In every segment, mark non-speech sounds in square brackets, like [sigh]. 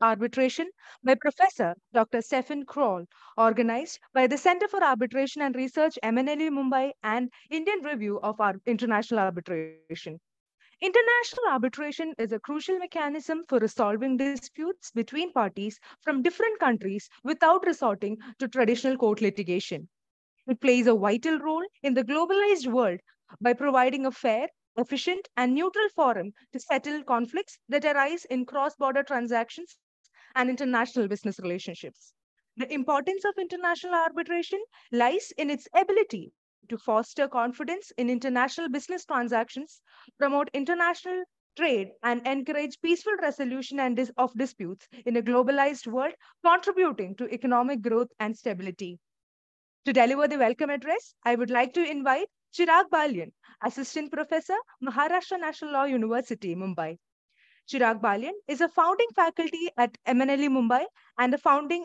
Arbitration by Professor Dr. Stefan Kröll, organized by the Center for Arbitration and Research, MNLU Mumbai, and Indian Review of Ar- International Arbitration. International arbitration is a crucial mechanism for resolving disputes between parties from different countries without resorting to traditional court litigation. It plays a vital role in the globalized world by providing a fair, efficient, and neutral forum to settle conflicts that arise in cross border transactions and international business relationships. The importance of international arbitration lies in its ability to foster confidence in international business transactions, promote international trade, and encourage peaceful resolution and dis- of disputes in a globalized world, contributing to economic growth and stability. To deliver the welcome address, I would like to invite Chirag Balyan, Assistant Professor, Maharashtra National Law University, Mumbai. Chirag Balyan is a founding faculty at MNLU Mumbai and a founding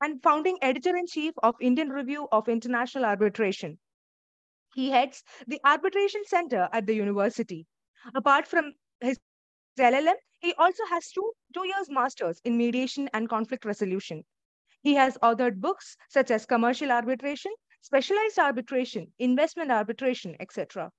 and founding editor-in-chief of Indian Review of International Arbitration. He heads the Arbitration Center at the university. Apart from his LLM, he also has two, two years masters in mediation and conflict resolution. He has authored books such as Commercial Arbitration, Specialized Arbitration, Investment Arbitration, etc.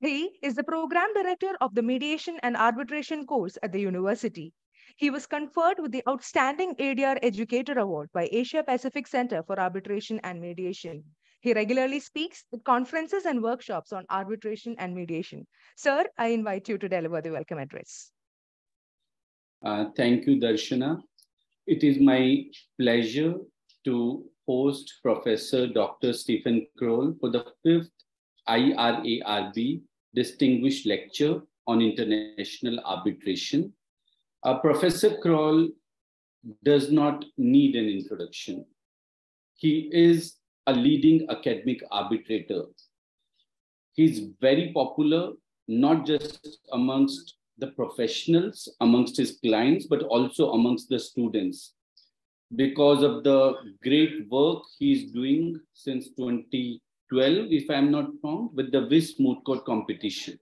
He is the program director of the Mediation and Arbitration course at the university. He was conferred with the Outstanding ADR Educator Award by Asia Pacific Center for Arbitration and Mediation. He regularly speaks at conferences and workshops on arbitration and mediation. Sir, I invite you to deliver the welcome address. Uh, thank you, Darshana. It is my pleasure to host Professor Dr. Stefan Kröll for the fifth IRIArb Distinguished Lecture on International Arbitration. Uh, Professor Kröll does not need an introduction. He is a leading academic arbitrator. He's very popular, not just amongst the professionals, amongst his clients, but also amongst the students because of the great work he's doing since 2012, if I'm not wrong, with the Vis Moot Court competition.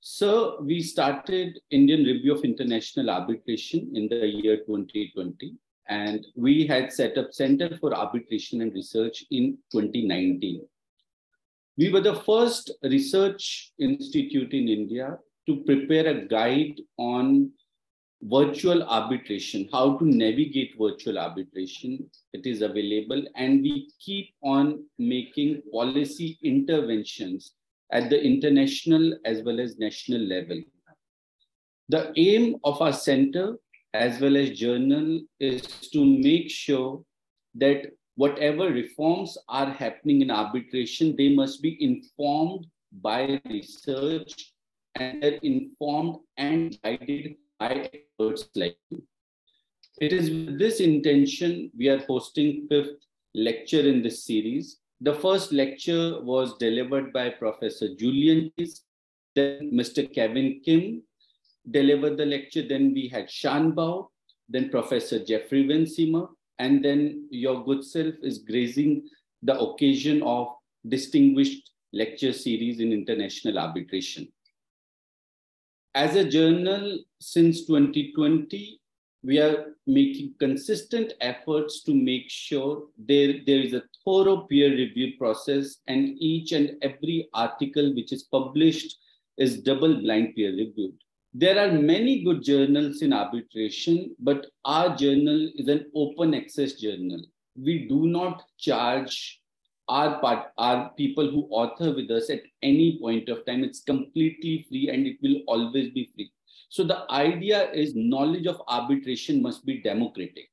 So we started Indian Review of International Arbitration in the year 2020, and we had set up Center for Arbitration and Research in 2019. We were the first research institute in India to prepare a guide on virtual arbitration, how to navigate virtual arbitration. It is available, and we keep on making policy interventions at the international as well as national level. The aim of our center as well as journal is to make sure that whatever reforms are happening in arbitration, they must be informed by research and they're informed and guided by experts like you. It is with this intention we are hosting fifth lecture in this series. The first lecture was delivered by Professor Julian Keys, then Mr. Kevin Kim delivered the lecture, then we had Shan Bao, then Professor Jeffrey Waincymer, and then your good self is grazing the occasion of distinguished lecture series in international arbitration. As a journal, since 2020, we are making consistent efforts to make sure there, there is a thorough peer review process and each and every article which is published is double blind peer reviewed. There are many good journals in arbitration, but our journal is an open access journal. We do not charge our part, our people who author with us at any point of time. It's completely free and it will always be free. So the idea is knowledge of arbitration must be democratic.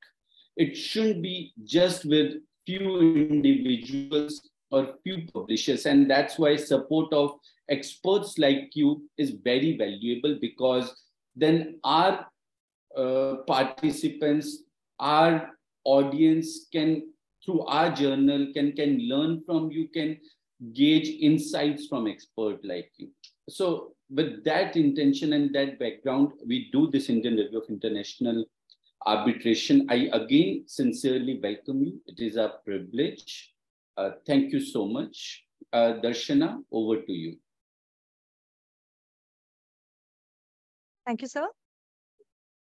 It shouldn't be just with few individuals or few publishers. And that's why support of experts like you is very valuable because then our uh, participants, our audience can, through our journal, can, can learn from you, can gauge insights from expert like you. So with that intention and that background, we do this Indian Review of International Arbitration. I again sincerely welcome you. It is a privilege. Uh, thank you so much. Uh, Darshana, over to you. Thank you, sir.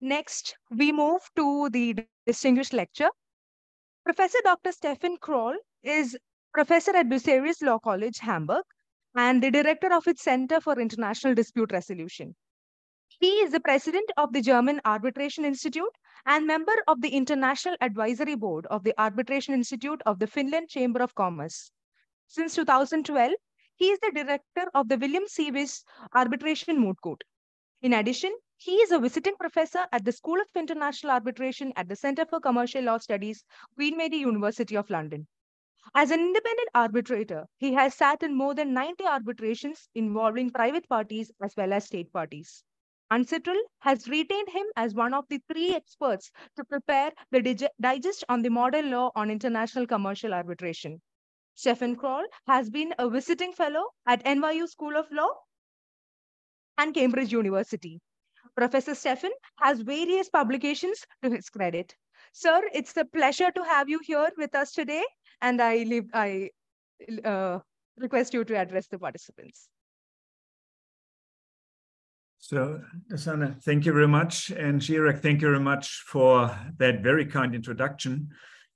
Next, we move to the distinguished lecture. Professor Dr. Stefan Kröll is professor at Bucerius Law College, Hamburg, and the director of its Center for International Dispute Resolution. He is the president of the German Arbitration Institute and member of the International Advisory Board of the Arbitration Institute of the Finland Chamber of Commerce. Since 2012, he is the director of the William. Vis Arbitration Moot Court. In addition, he is a visiting professor at the School of International Arbitration at the Center for Commercial Law Studies, Queen Mary University of London. As an independent arbitrator, he has sat in more than 90 arbitrations involving private parties as well as state parties. UNCITRAL has retained him as one of the three experts to prepare the digest on the model law on international commercial arbitration. Stefan Kröll has been a visiting fellow at NYU School of Law and Cambridge University. Professor Stefan has various publications to his credit. Sir, it's a pleasure to have you here with us today, and I, leave, I uh, request you to address the participants. So, Asana, thank you very much. And Chirag, thank you very much for that very kind introduction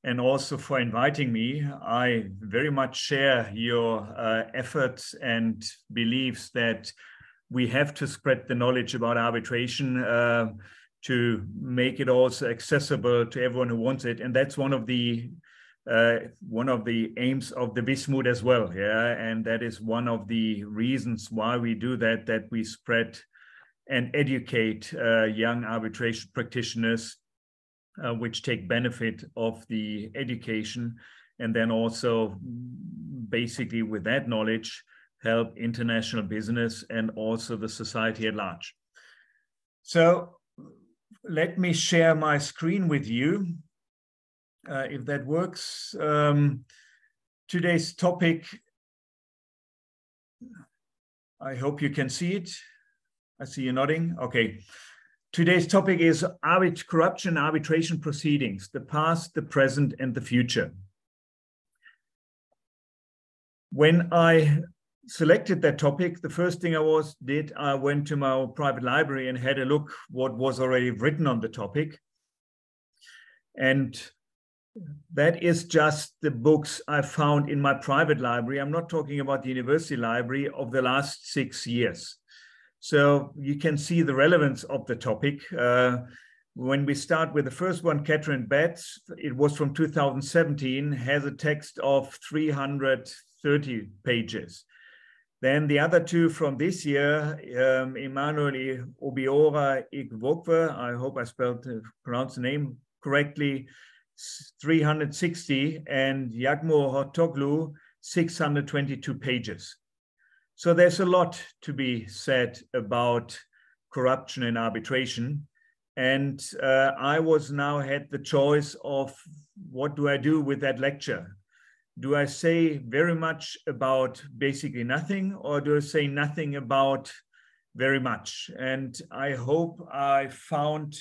and also for inviting me. I very much share your uh, efforts and beliefs that we have to spread the knowledge about arbitration uh, to make it also accessible to everyone who wants it. And that's one of the uh, one of the aims of the Vis Moot as well. Yeah, and that is one of the reasons why we do that. That we spread and educate uh, young arbitration practitioners uh, which take benefit of the education and then also basically with that knowledge help international business and also the society at large. So let me share my screen with you uh, if that works. Um, today's topic, I hope you can see it. I see you nodding. Okay. Today's topic is arbit corruption arbitration proceedings, the past, the present, and the future. When I selected that topic, the first thing I was did, I went to my private library and had a look what was already written on the topic. And that is just the books I found in my private library. I'm not talking about the university library of the last six years. So you can see the relevance of the topic. Uh, when we start with the first one, Kathrin Betz, it was from 2017, has a text of 330 pages. Then the other two from this year, um, Emmanuel Obiora I hope I spelled uh, pronounced the name correctly, 360, and Yagmo Hotoglu, 622 pages. So there's a lot to be said about corruption and arbitration. And uh, I was now had the choice of what do I do with that lecture? Do I say very much about basically nothing, or do I say nothing about very much? And I hope I found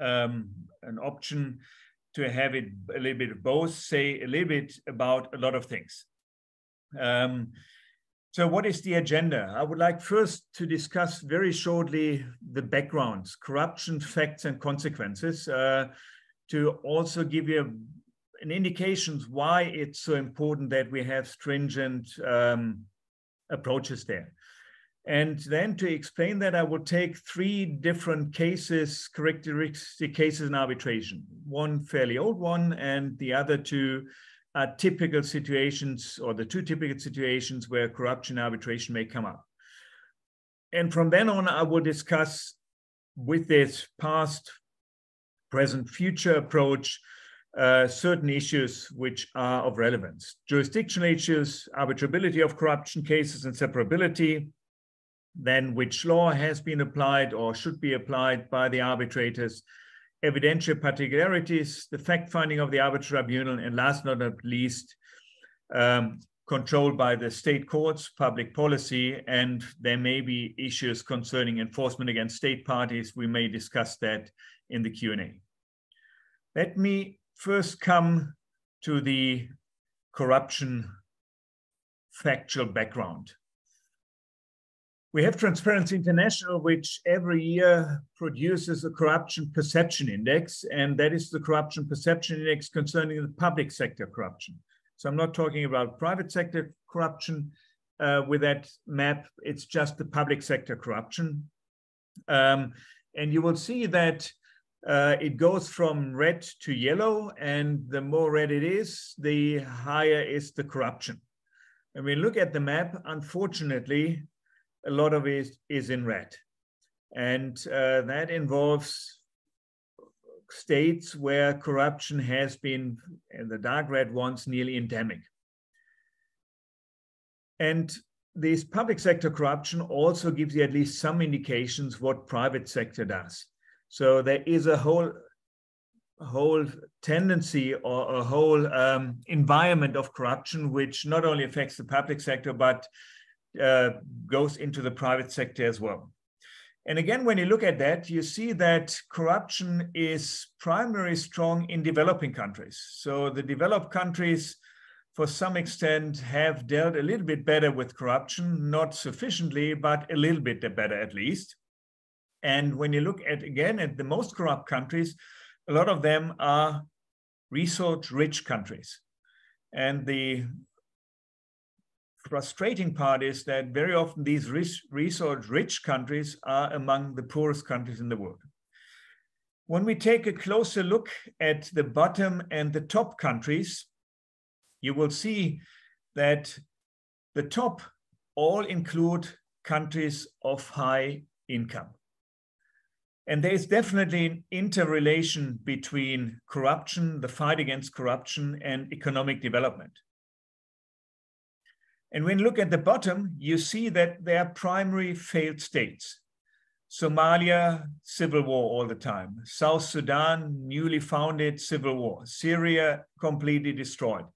um, an option to have it a little bit of both, say a little bit about a lot of things. Um, so, what is the agenda? I would like first to discuss very shortly the backgrounds, corruption, facts, and consequences, uh, to also give you an indication why it's so important that we have stringent um, approaches there. And then to explain that, I will take three different cases, characteristic cases in arbitration. One fairly old one, and the other two are typical situations or the two typical situations where corruption arbitration may come up. And from then on, I will discuss with this past, present, future approach uh, certain issues which are of relevance. Jurisdictional issues, arbitrability of corruption cases and separability, then which law has been applied or should be applied by the arbitrators, evidentiary particularities, the fact finding of the arbitral tribunal, and last but not least, um, controlled by the state courts, public policy, and there may be issues concerning enforcement against state parties. We may discuss that in the Q&A. Let me first come to the corruption factual background. We have Transparency International, which every year produces a corruption perception index, and that is the corruption perception index concerning the public sector corruption. So I'm not talking about private sector corruption uh, with that map, it's just the public sector corruption. Um, and you will see that uh, it goes from red to yellow, and the more red it is, the higher is the corruption. When we look at the map, unfortunately, a lot of it is in red. And uh, that involves states where corruption has been, in the dark red ones, nearly endemic. And this public sector corruption also gives you at least some indications what private sector does. So there is a whole whole tendency or a whole um, environment of corruption, which not only affects the public sector, but uh, goes into the private sector as well. And again, when you look at that, you see that corruption is primarily strong in developing countries. So the developed countries, for some extent, have dealt a little bit better with corruption, not sufficiently, but a little bit better at least. And when you look at, again, at the most corrupt countries, a lot of them are resource rich countries. And the frustrating part is that very often these resource rich countries are among the poorest countries in the world. When we take a closer look at the bottom and the top countries, you will see that the top all include countries of high income. And there is definitely an interrelation between corruption, the fight against corruption, and economic development. And when you look at the bottom, you see that they are primary failed states. Somalia, civil war all the time. South Sudan, newly founded civil war. Syria, completely destroyed.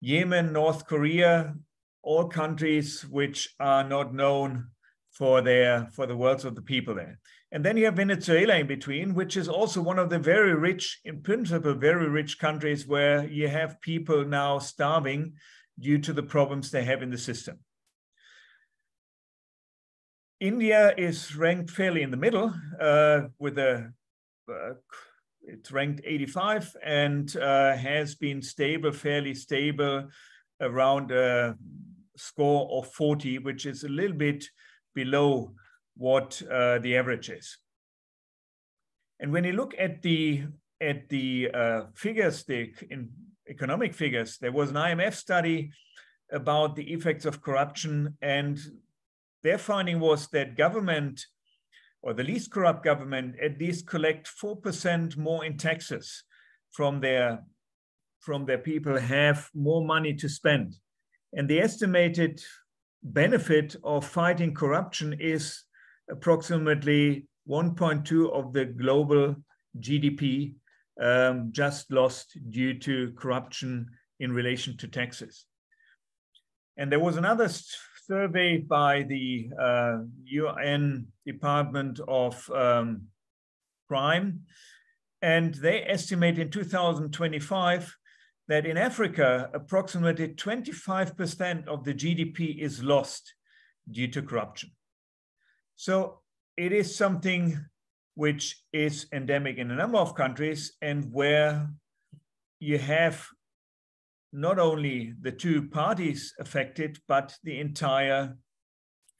Yemen, North Korea, all countries which are not known for their for the wealth of the people there. And then you have Venezuela in between, which is also one of the very rich, in principle, very rich countries where you have people now starving due to the problems they have in the system. India is ranked fairly in the middle uh, with a, uh, it's ranked 85 and uh, has been stable, fairly stable around a score of 40, which is a little bit below what uh, the average is. And when you look at the at the uh, figures, the in economic figures. There was an IMF study about the effects of corruption, and their finding was that government, or the least corrupt government, at least collect 4% more in taxes from their, from their people, have more money to spend. And the estimated benefit of fighting corruption is approximately 1.2 of the global GDP um, just lost due to corruption in relation to taxes. And there was another survey by the uh, UN Department of um, Crime, and they estimate in 2025 that in Africa, approximately 25% of the GDP is lost due to corruption. So it is something which is endemic in a number of countries and where you have not only the two parties affected, but the entire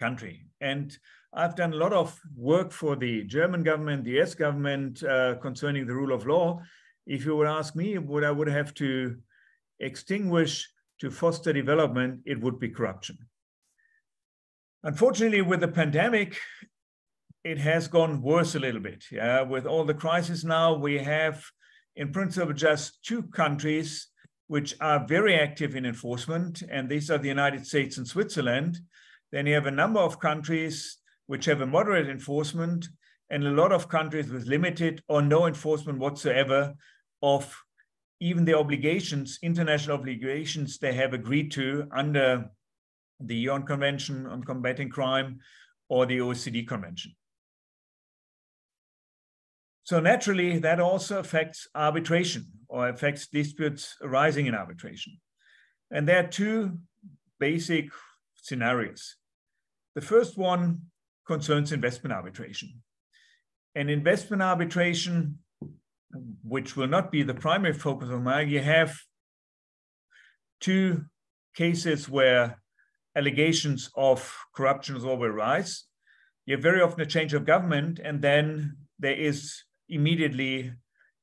country. And I've done a lot of work for the German government, the US government uh, concerning the rule of law. If you would ask me what I would have to extinguish to foster development, it would be corruption. Unfortunately, with the pandemic, it has gone worse a little bit. Yeah, with all the crisis now, we have in principle just two countries which are very active in enforcement, and these are the United States and Switzerland. Then you have a number of countries which have a moderate enforcement, and a lot of countries with limited or no enforcement whatsoever of even the obligations, international obligations they have agreed to under the UN Convention on Combating Crime or the OECD Convention. So naturally, that also affects arbitration or affects disputes arising in arbitration. And there are two basic scenarios. The first one concerns investment arbitration. And investment arbitration, which will not be the primary focus of mine, you have two cases where allegations of corruption will arise. You have very often a change of government, and then there is immediately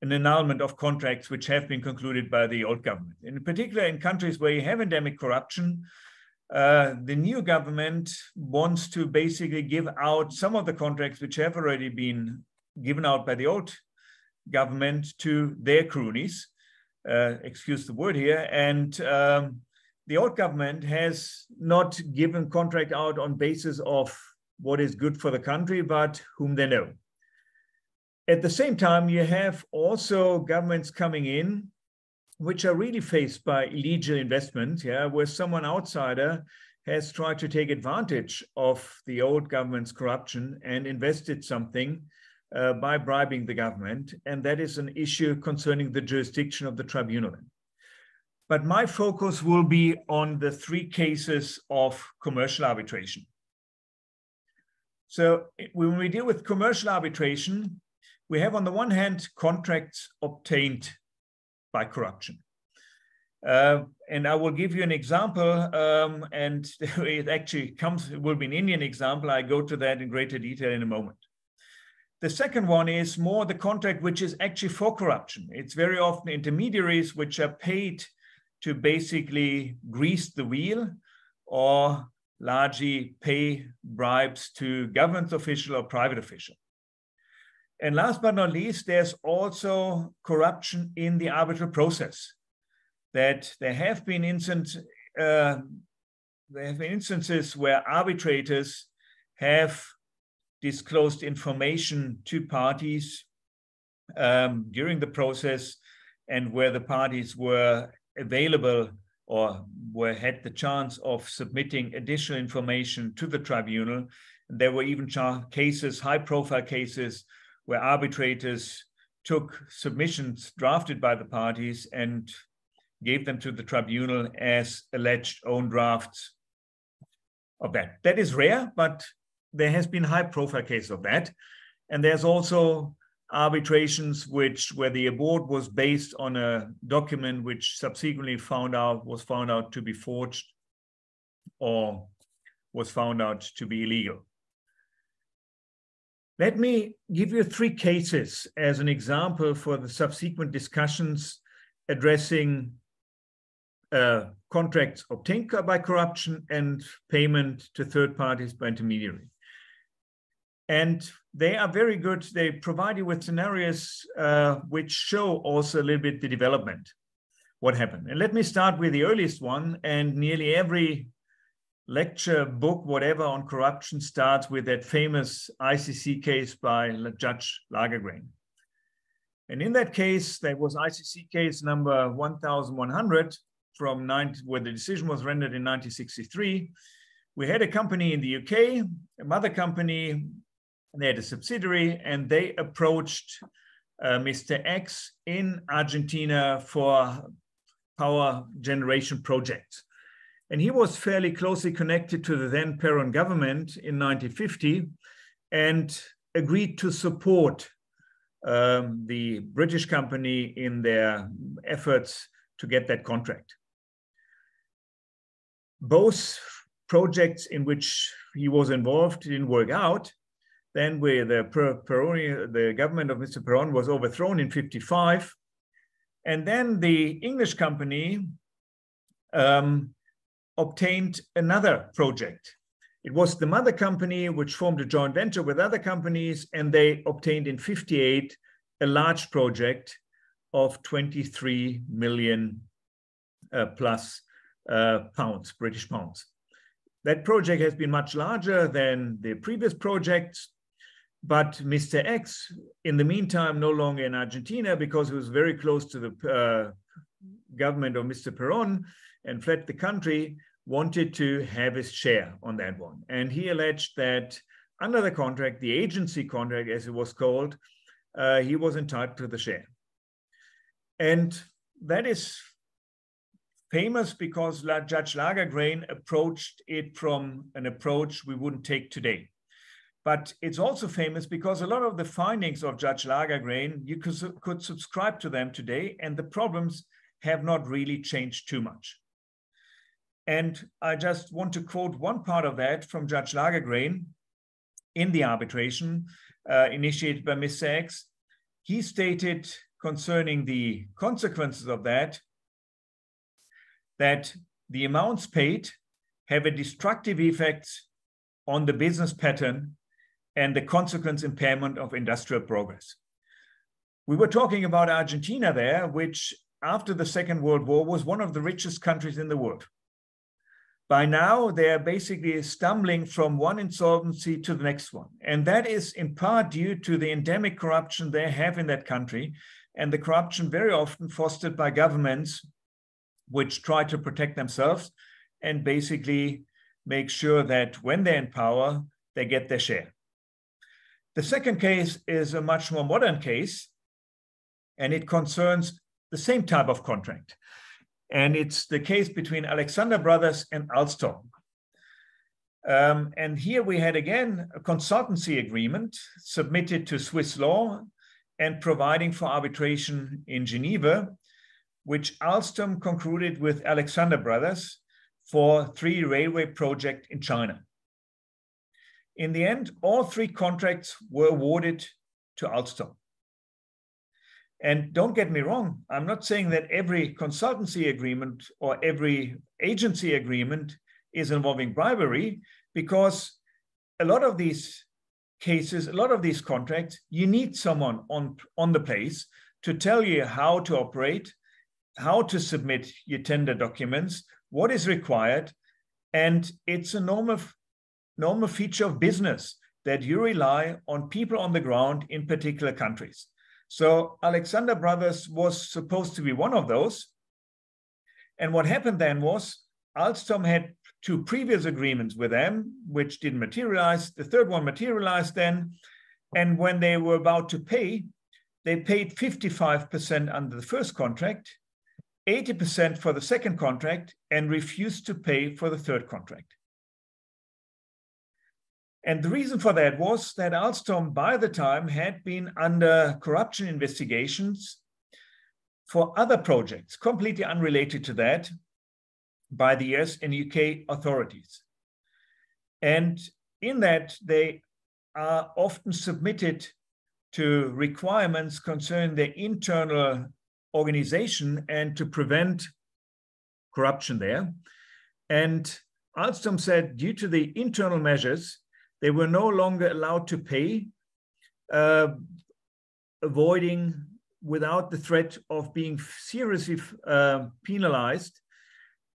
an annulment of contracts which have been concluded by the old government. In particular, in countries where you have endemic corruption, uh, the new government wants to basically give out some of the contracts which have already been given out by the old government to their cronies, uh, excuse the word here, and um, the old government has not given contract out on basis of what is good for the country, but whom they know. At the same time, you have also governments coming in which are really faced by illegal investment, yeah, where someone outsider has tried to take advantage of the old government's corruption and invested something uh, by bribing the government. And that is an issue concerning the jurisdiction of the tribunal. But my focus will be on the three cases of commercial arbitration. So when we deal with commercial arbitration, we have on the one hand contracts obtained by corruption. Uh, and I will give you an example, um, and [laughs] it actually comes, it will be an Indian example. I go to that in greater detail in a moment. The second one is more the contract which is actually for corruption. It's very often intermediaries which are paid to basically grease the wheel or largely pay bribes to government official or private official. And last but not least, there's also corruption in the arbitral process. That there have been instances, uh, there have been instances where arbitrators have disclosed information to parties um, during the process, and where the parties were available or were had the chance of submitting additional information to the tribunal. There were even cases, high-profile cases, where arbitrators took submissions drafted by the parties and gave them to the tribunal as alleged own drafts of that. That is rare, but there has been high profile case of that. And there's also arbitrations which where the award was based on a document which subsequently found out was found out to be forged or was found out to be illegal. Let me give you three cases as an example for the subsequent discussions addressing uh, contracts obtained by corruption and payment to third parties by intermediary. And they are very good. They provide you with scenarios uh, which show also a little bit the development, what happened. And let me start with the earliest one. And nearly every lecture, book, whatever on corruption starts with that famous ICC case by Judge Lagergren. And in that case, there was ICC case number 1100 from 90, where the decision was rendered in 1963. We had a company in the UK, a mother company, they had a subsidiary, and they approached uh, Mr. X in Argentina for power generation projects. And he was fairly closely connected to the then Peron government in 1950 and agreed to support um, the British company in their efforts to get that contract. Both projects in which he was involved didn't work out. Then where the, Peron, the government of Mr. Peron was overthrown in 55. And then the English company um, obtained another project. It was the mother company which formed a joint venture with other companies, and they obtained in 58 a large project of 23 million uh, plus uh, pounds, British pounds. That project has been much larger than the previous projects, but Mr. X, in the meantime, no longer in Argentina because he was very close to the uh, government of Mr. Peron, and fled the country, wanted to have his share on that one. And he alleged that under the contract, the agency contract, as it was called, uh, he was entitled to the share. And that is famous because Judge Lagergren approached it from an approach we wouldn't take today. But it's also famous because a lot of the findings of Judge Lagergren, you could, could subscribe to them today, and the problems have not really changed too much. And I just want to quote one part of that from Judge Lagergren in the arbitration uh, initiated by Ms. Sachs. He stated concerning the consequences of that, that the amounts paid have a destructive effect on the business pattern and the consequence impairment of industrial progress. We were talking about Argentina there, which after the Second World War was one of the richest countries in the world. By now, they're basically stumbling from one insolvency to the next one. And that is in part due to the endemic corruption they have in that country, and the corruption very often fostered by governments which try to protect themselves and basically make sure that when they're in power, they get their share. The second case is a much more modern case, and it concerns the same type of contract. And it's the case between Alexander Brothers and Alstom. Um, and here we had again a consultancy agreement submitted to Swiss law and providing for arbitration in Geneva, which Alstom concluded with Alexander Brothers for three railway project in China. In the end, all three contracts were awarded to Alstom. And don't get me wrong, I'm not saying that every consultancy agreement or every agency agreement is involving bribery, because a lot of these cases, a lot of these contracts, you need someone on, on the place to tell you how to operate, how to submit your tender documents, what is required. And it's a normal normal feature of business that you rely on people on the ground in particular countries. So Alexander Brothers was supposed to be one of those. And what happened then was Alstom had two previous agreements with them, which didn't materialize. The third one materialized then. And when they were about to pay, they paid 55% under the first contract, 80% for the second contract, and refused to pay for the third contract. And the reason for that was that Alstom, by the time, had been under corruption investigations for other projects completely unrelated to that by the US and UK authorities. And in that, they are often submitted to requirements concerning their internal organization and to prevent corruption there. And Alstom said, due to the internal measures, they were no longer allowed to pay, uh, avoiding without the threat of being seriously uh, penalized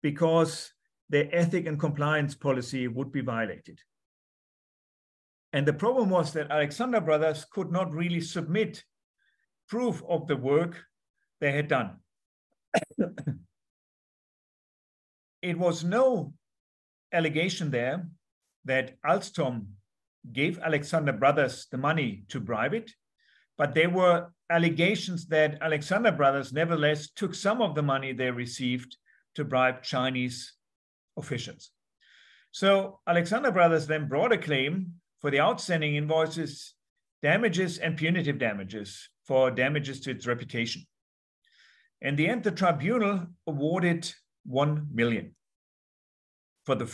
because their ethic and compliance policy would be violated. And the problem was that Alexander Brothers could not really submit proof of the work they had done. [coughs] it was no allegation there that Alstom gave Alexander Brothers the money to bribe it, but there were allegations that Alexander Brothers nevertheless took some of the money they received to bribe Chinese officials. So Alexander Brothers then brought a claim for the outstanding invoices, damages, and punitive damages for damages to its reputation. In the end, the tribunal awarded 1 million for the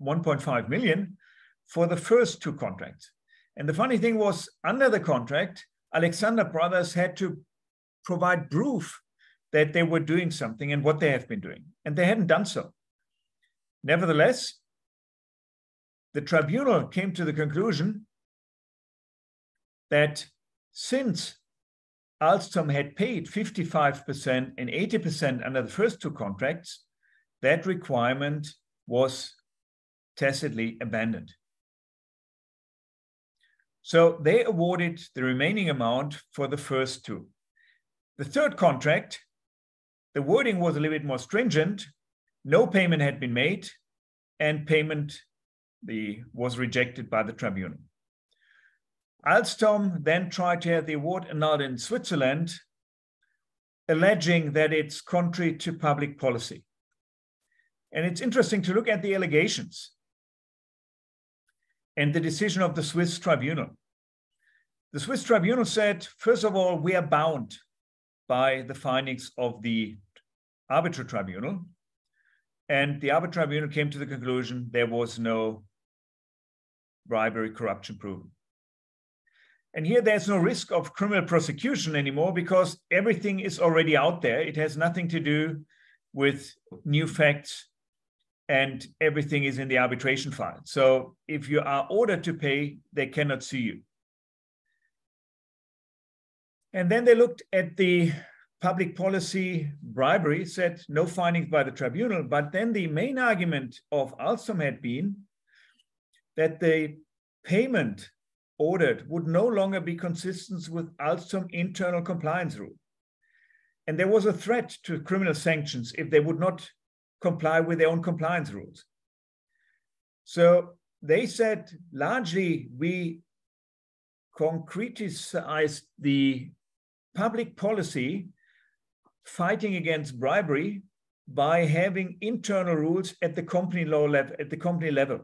1.5 million for the first two contracts. And the funny thing was, under the contract, Alexander Brothers had to provide proof that they were doing something and what they have been doing, and they hadn't done so. Nevertheless, the tribunal came to the conclusion that since Alstom had paid 55% and 80% under the first two contracts, that requirement was tacitly abandoned. So they awarded the remaining amount for the first two. The third contract, the wording was a little bit more stringent. No payment had been made, and payment the, was rejected by the tribunal. Alstom then tried to have the award annulled in Switzerland, alleging that it's contrary to public policy. And it's interesting to look at the allegations and the decision of the Swiss tribunal. The Swiss tribunal said, first of all, we are bound by the findings of the arbitral tribunal. And the arbitral tribunal came to the conclusion there was no bribery, corruption proven. And here there's no risk of criminal prosecution anymore because everything is already out there. It has nothing to do with new facts and everything is in the arbitration file. So if you are ordered to pay, they cannot sue you. And then they looked at the public policy bribery, said no findings by the tribunal. But then the main argument of Alstom had been that the payment ordered would no longer be consistent with Alstom internal compliance rule. And there was a threat to criminal sanctions if they would not comply with their own compliance rules. So they said largely we concretized the public policy fighting against bribery by having internal rules at the company law level at the company level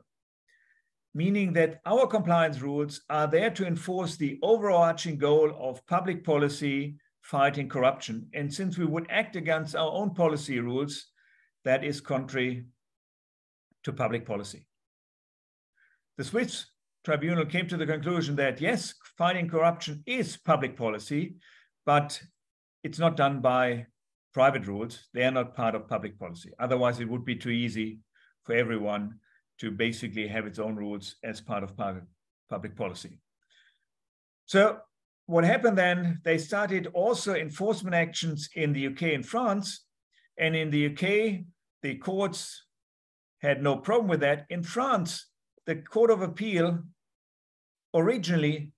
meaning that our compliance rules are there to enforce the overarching goal of public policy fighting corruption and since we would act against our own policy rules that is contrary to public policy. The Swiss tribunal came to the conclusion that yes, fighting corruption is public policy, but it's not done by private rules. They are not part of public policy. Otherwise, it would be too easy for everyone to basically have its own rules as part of public policy. So what happened then, they started also enforcement actions in the UK and France and in the UK, the courts had no problem with that. In France, the Court of Appeal originally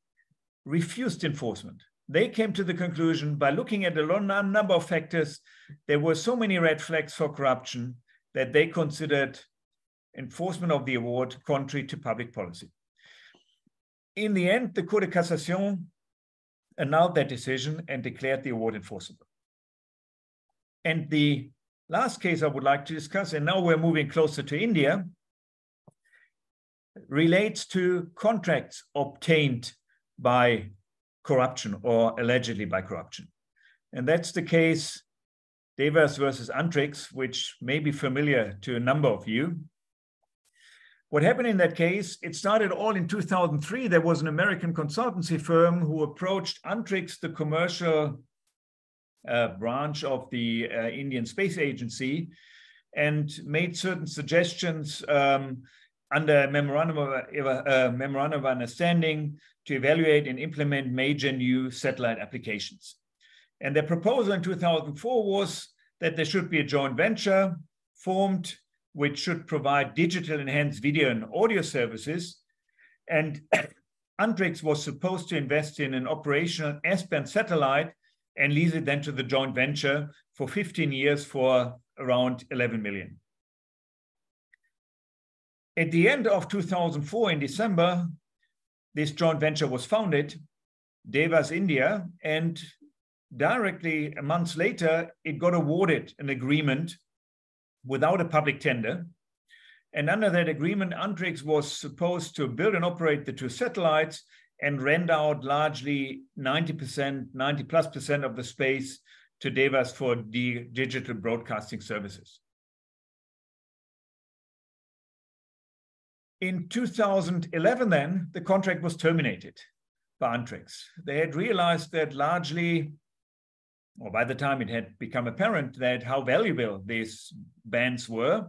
refused enforcement. They came to the conclusion by looking at a number of factors, there were so many red flags for corruption that they considered enforcement of the award contrary to public policy. In the end, the Cour de Cassation annulled that decision and declared the award enforceable. And the last case I would like to discuss, and now we're moving closer to India, relates to contracts obtained by corruption or allegedly by corruption. And that's the case Devas versus Antrix, which may be familiar to a number of you. What happened in that case, it started all in 2003. There was an American consultancy firm who approached Antrix, the commercial uh, branch of the uh, Indian Space Agency and made certain suggestions um, under memorandum of, uh, memorandum of understanding to evaluate and implement major new satellite applications. And their proposal in 2004 was that there should be a joint venture formed which should provide digital enhanced video and audio services. And [coughs] Antrix was supposed to invest in an operational S-band satellite and lease it then to the joint venture for 15 years for around 11 million. At the end of 2004, in December, this joint venture was founded, Devas India, and directly a month later, it got awarded an agreement without a public tender. And under that agreement, Antrix was supposed to build and operate the two satellites and rent out largely 90%, 90 plus percent of the space to Devas for the digital broadcasting services. In 2011, then, the contract was terminated by Antrix. They had realized that largely, or by the time it had become apparent that how valuable these bands were,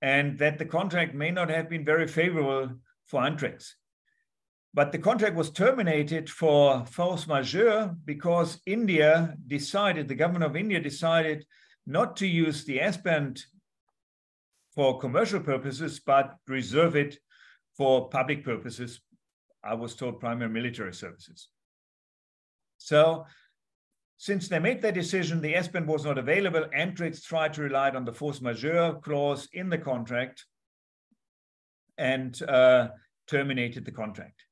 and that the contract may not have been very favorable for Antrix. But the contract was terminated for force majeure because India decided, the government of India decided not to use the S-band for commercial purposes, but reserve it for public purposes. I was told primary military services. So since they made that decision, the S-band was not available. Antrix tried to rely on the force majeure clause in the contract and uh, terminated the contract.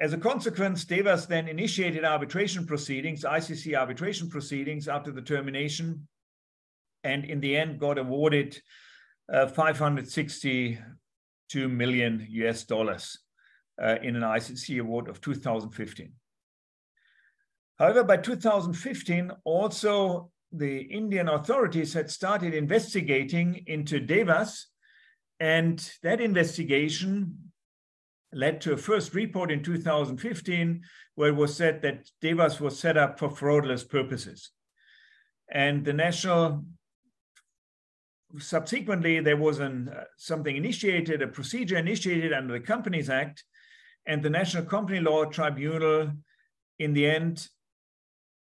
As a consequence, Devas then initiated arbitration proceedings, ICC arbitration proceedings after the termination, and in the end got awarded uh, 562 million US dollars uh, in an ICC award of 2015. However, by 2015, also the Indian authorities had started investigating into Devas, and that investigation led to a first report in 2015 where it was said that Devas was set up for fraudulent purposes. And the national, subsequently, there was an, uh, something initiated, a procedure initiated under the Companies Act, and the National Company Law Tribunal, in the end,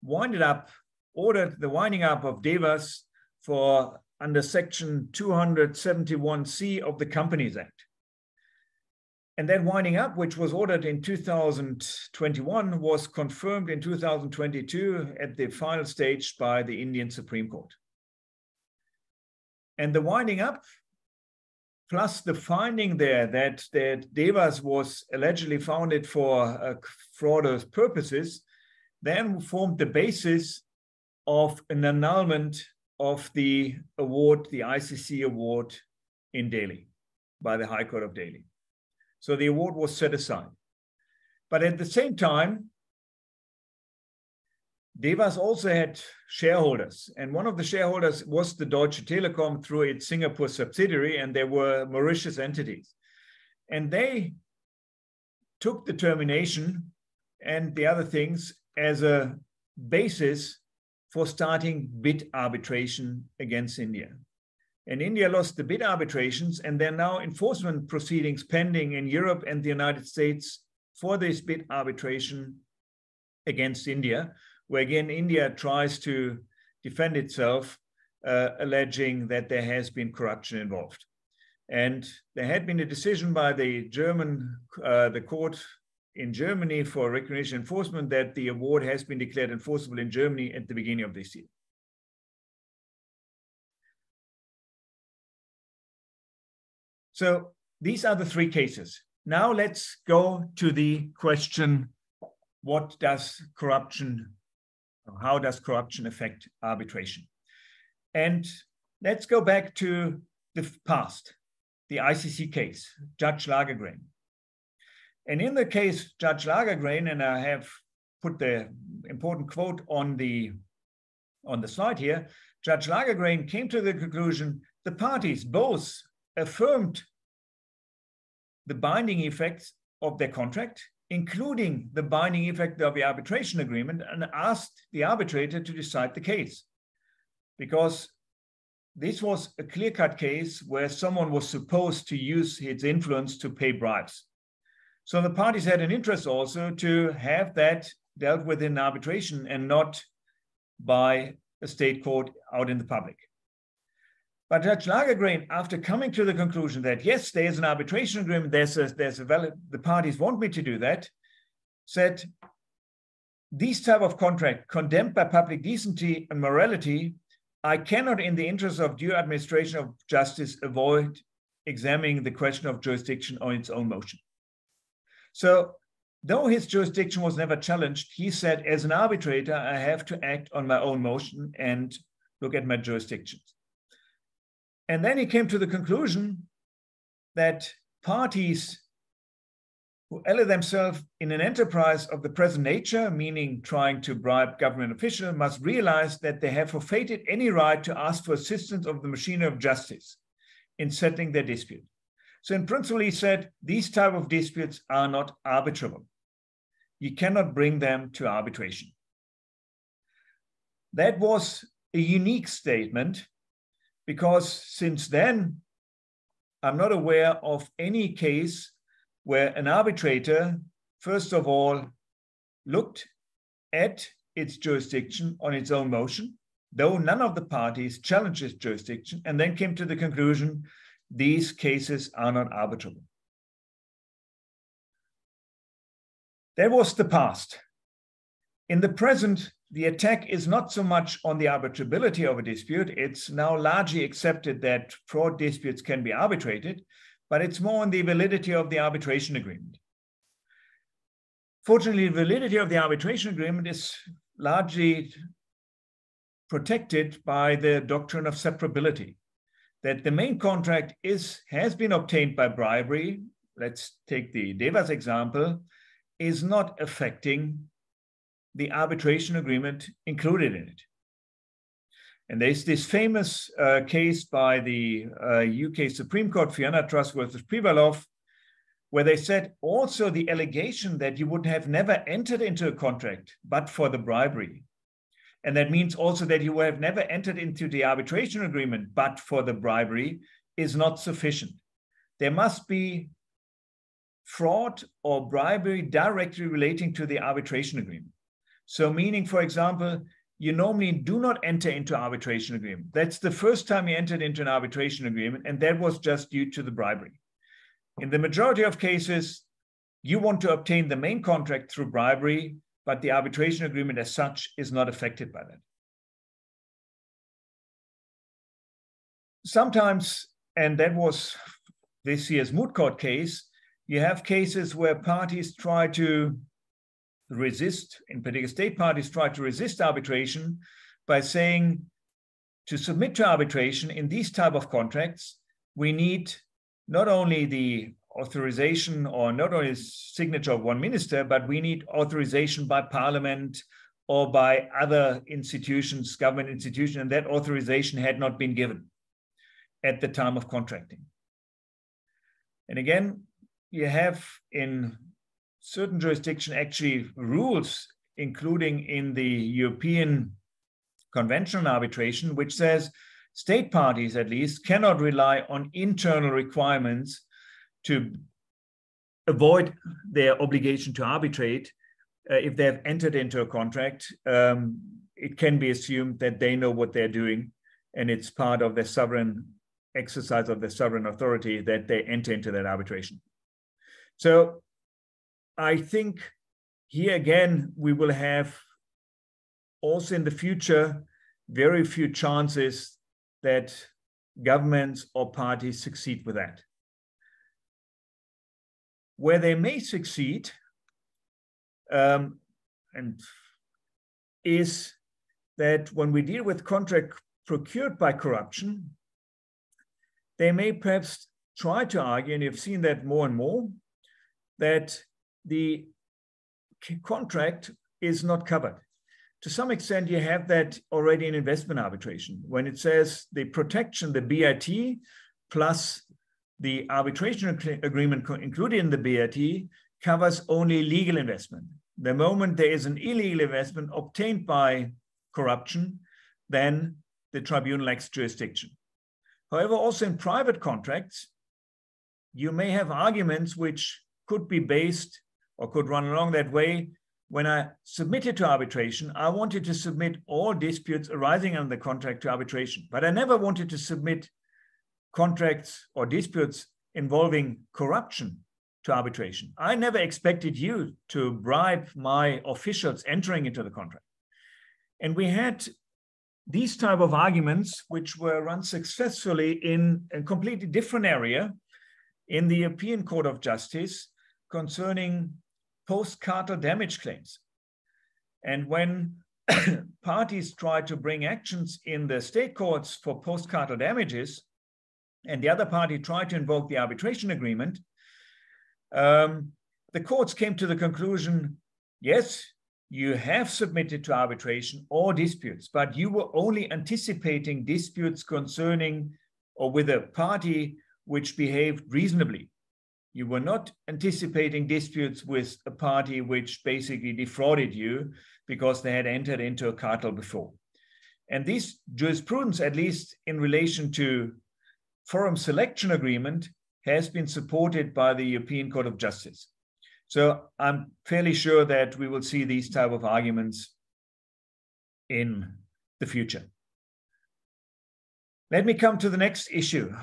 winded up, ordered the winding up of Devas for under section 271C of the Companies Act. And that winding up, which was ordered in 2021, was confirmed in 2022 at the final stage by the Indian Supreme Court. And the winding up, plus the finding there that, that Devas was allegedly founded for uh, fraudulent purposes, then formed the basis of an annulment of the award, the ICC award in Delhi by the High Court of Delhi. So the award was set aside. But at the same time, Devas also had shareholders, and one of the shareholders was the Deutsche Telekom through its Singapore subsidiary, and there were Mauritius entities. And they took the termination and the other things as a basis for starting BIT arbitration against India. And India lost the BIT arbitrations, and there are now enforcement proceedings pending in Europe and the United States for this BIT arbitration against India, where again India tries to defend itself, uh, alleging that there has been corruption involved. And there had been a decision by the German, uh, the court in Germany for recognition enforcement that the award has been declared enforceable in Germany at the beginning of this year. So these are the three cases. Now let's go to the question, what does corruption, how does corruption affect arbitration? And let's go back to the past, the ICC case, Judge Lagergren. And in the case Judge Lagergren, and I have put the important quote on the on the slide here, Judge Lagergren came to the conclusion the parties both affirmed the binding effects of their contract, including the binding effect of the arbitration agreement, and asked the arbitrator to decide the case. Because this was a clear cut case where someone was supposed to use his influence to pay bribes. So the parties had an interest also to have that dealt with in arbitration and not by a state court out in the public. But Judge Lagergren, after coming to the conclusion that yes, there's an arbitration agreement, there's a, there's a valid, the parties want me to do that, said these type of contract condemned by public decency and morality, I cannot, in the interest of due administration of justice, avoid examining the question of jurisdiction on its own motion. So though his jurisdiction was never challenged, he said, as an arbitrator, I have to act on my own motion and look at my jurisdictions. And then he came to the conclusion that parties who ally themselves in an enterprise of the present nature, meaning trying to bribe government officials, must realize that they have forfeited any right to ask for assistance of the machinery of justice in settling their dispute. So in principle, he said, these type of disputes are not arbitrable. You cannot bring them to arbitration. That was a unique statement because since then, I'm not aware of any case where an arbitrator, first of all, looked at its jurisdiction on its own motion, though none of the parties challenged its jurisdiction, and then came to the conclusion these cases are not arbitrable. That was the past. In the present, the attack is not so much on the arbitrability of a dispute. It's now largely accepted that fraud disputes can be arbitrated, but it's more on the validity of the arbitration agreement. Fortunately, the validity of the arbitration agreement is largely protected by the doctrine of separability that the main contract is has been obtained by bribery, let's take the Devas example, is not affecting the arbitration agreement included in it. And there's this famous uh, case by the uh, UK Supreme Court, Fiona Trust versus Privalov, where they said also the allegation that you would have never entered into a contract but for the bribery. And that means also that you would have never entered into the arbitration agreement but for the bribery is not sufficient. There must be fraud or bribery directly relating to the arbitration agreement. So, meaning, for example, you normally do not enter into arbitration agreement. That's the first time you entered into an arbitration agreement, and that was just due to the bribery. In the majority of cases, you want to obtain the main contract through bribery, but the arbitration agreement as such is not affected by that. Sometimes, and that was this year's moot court case, you have cases where parties try to resist, in particular, state parties try to resist arbitration by saying to submit to arbitration in these type of contracts, we need not only the authorization or not only signature of one minister, but we need authorization by parliament or by other institutions, government institutions, and that authorization had not been given at the time of contracting. And again, you have in certain jurisdiction actually rules, including in the European Convention on Arbitration, which says state parties, at least, cannot rely on internal requirements to avoid their obligation to arbitrate. Uh, if they have entered into a contract, um, it can be assumed that they know what they're doing, and it's part of their sovereign exercise of their sovereign authority that they enter into that arbitration. So I think here again, we will have also in the future very few chances that governments or parties succeed with that. Where they may succeed um, and is that when we deal with contract procured by corruption, they may perhaps try to argue, and you've seen that more and more, that the contract is not covered. To some extent, you have that already in investment arbitration when it says the protection, the BIT, plus the arbitration agreement included in the BIT covers only legal investment. The moment there is an illegal investment obtained by corruption, then the tribunal lacks jurisdiction. However, also in private contracts, you may have arguments which could be based or could run along that way. When I submitted to arbitration, I wanted to submit all disputes arising under the contract to arbitration, but I never wanted to submit contracts or disputes involving corruption to arbitration. I never expected you to bribe my officials entering into the contract. And we had these type of arguments, which were run successfully in a completely different area in the European Court of Justice concerning post-cartel damage claims. And when [coughs] parties try to bring actions in the state courts for post-cartel damages, and the other party tried to invoke the arbitration agreement, um, the courts came to the conclusion, yes, you have submitted to arbitration all disputes, but you were only anticipating disputes concerning or with a party which behaved reasonably. You were not anticipating disputes with a party which basically defrauded you because they had entered into a cartel before. And this jurisprudence, at least in relation to forum selection agreement, has been supported by the European Court of Justice. So I'm fairly sure that we will see these type of arguments in the future. Let me come to the next issue,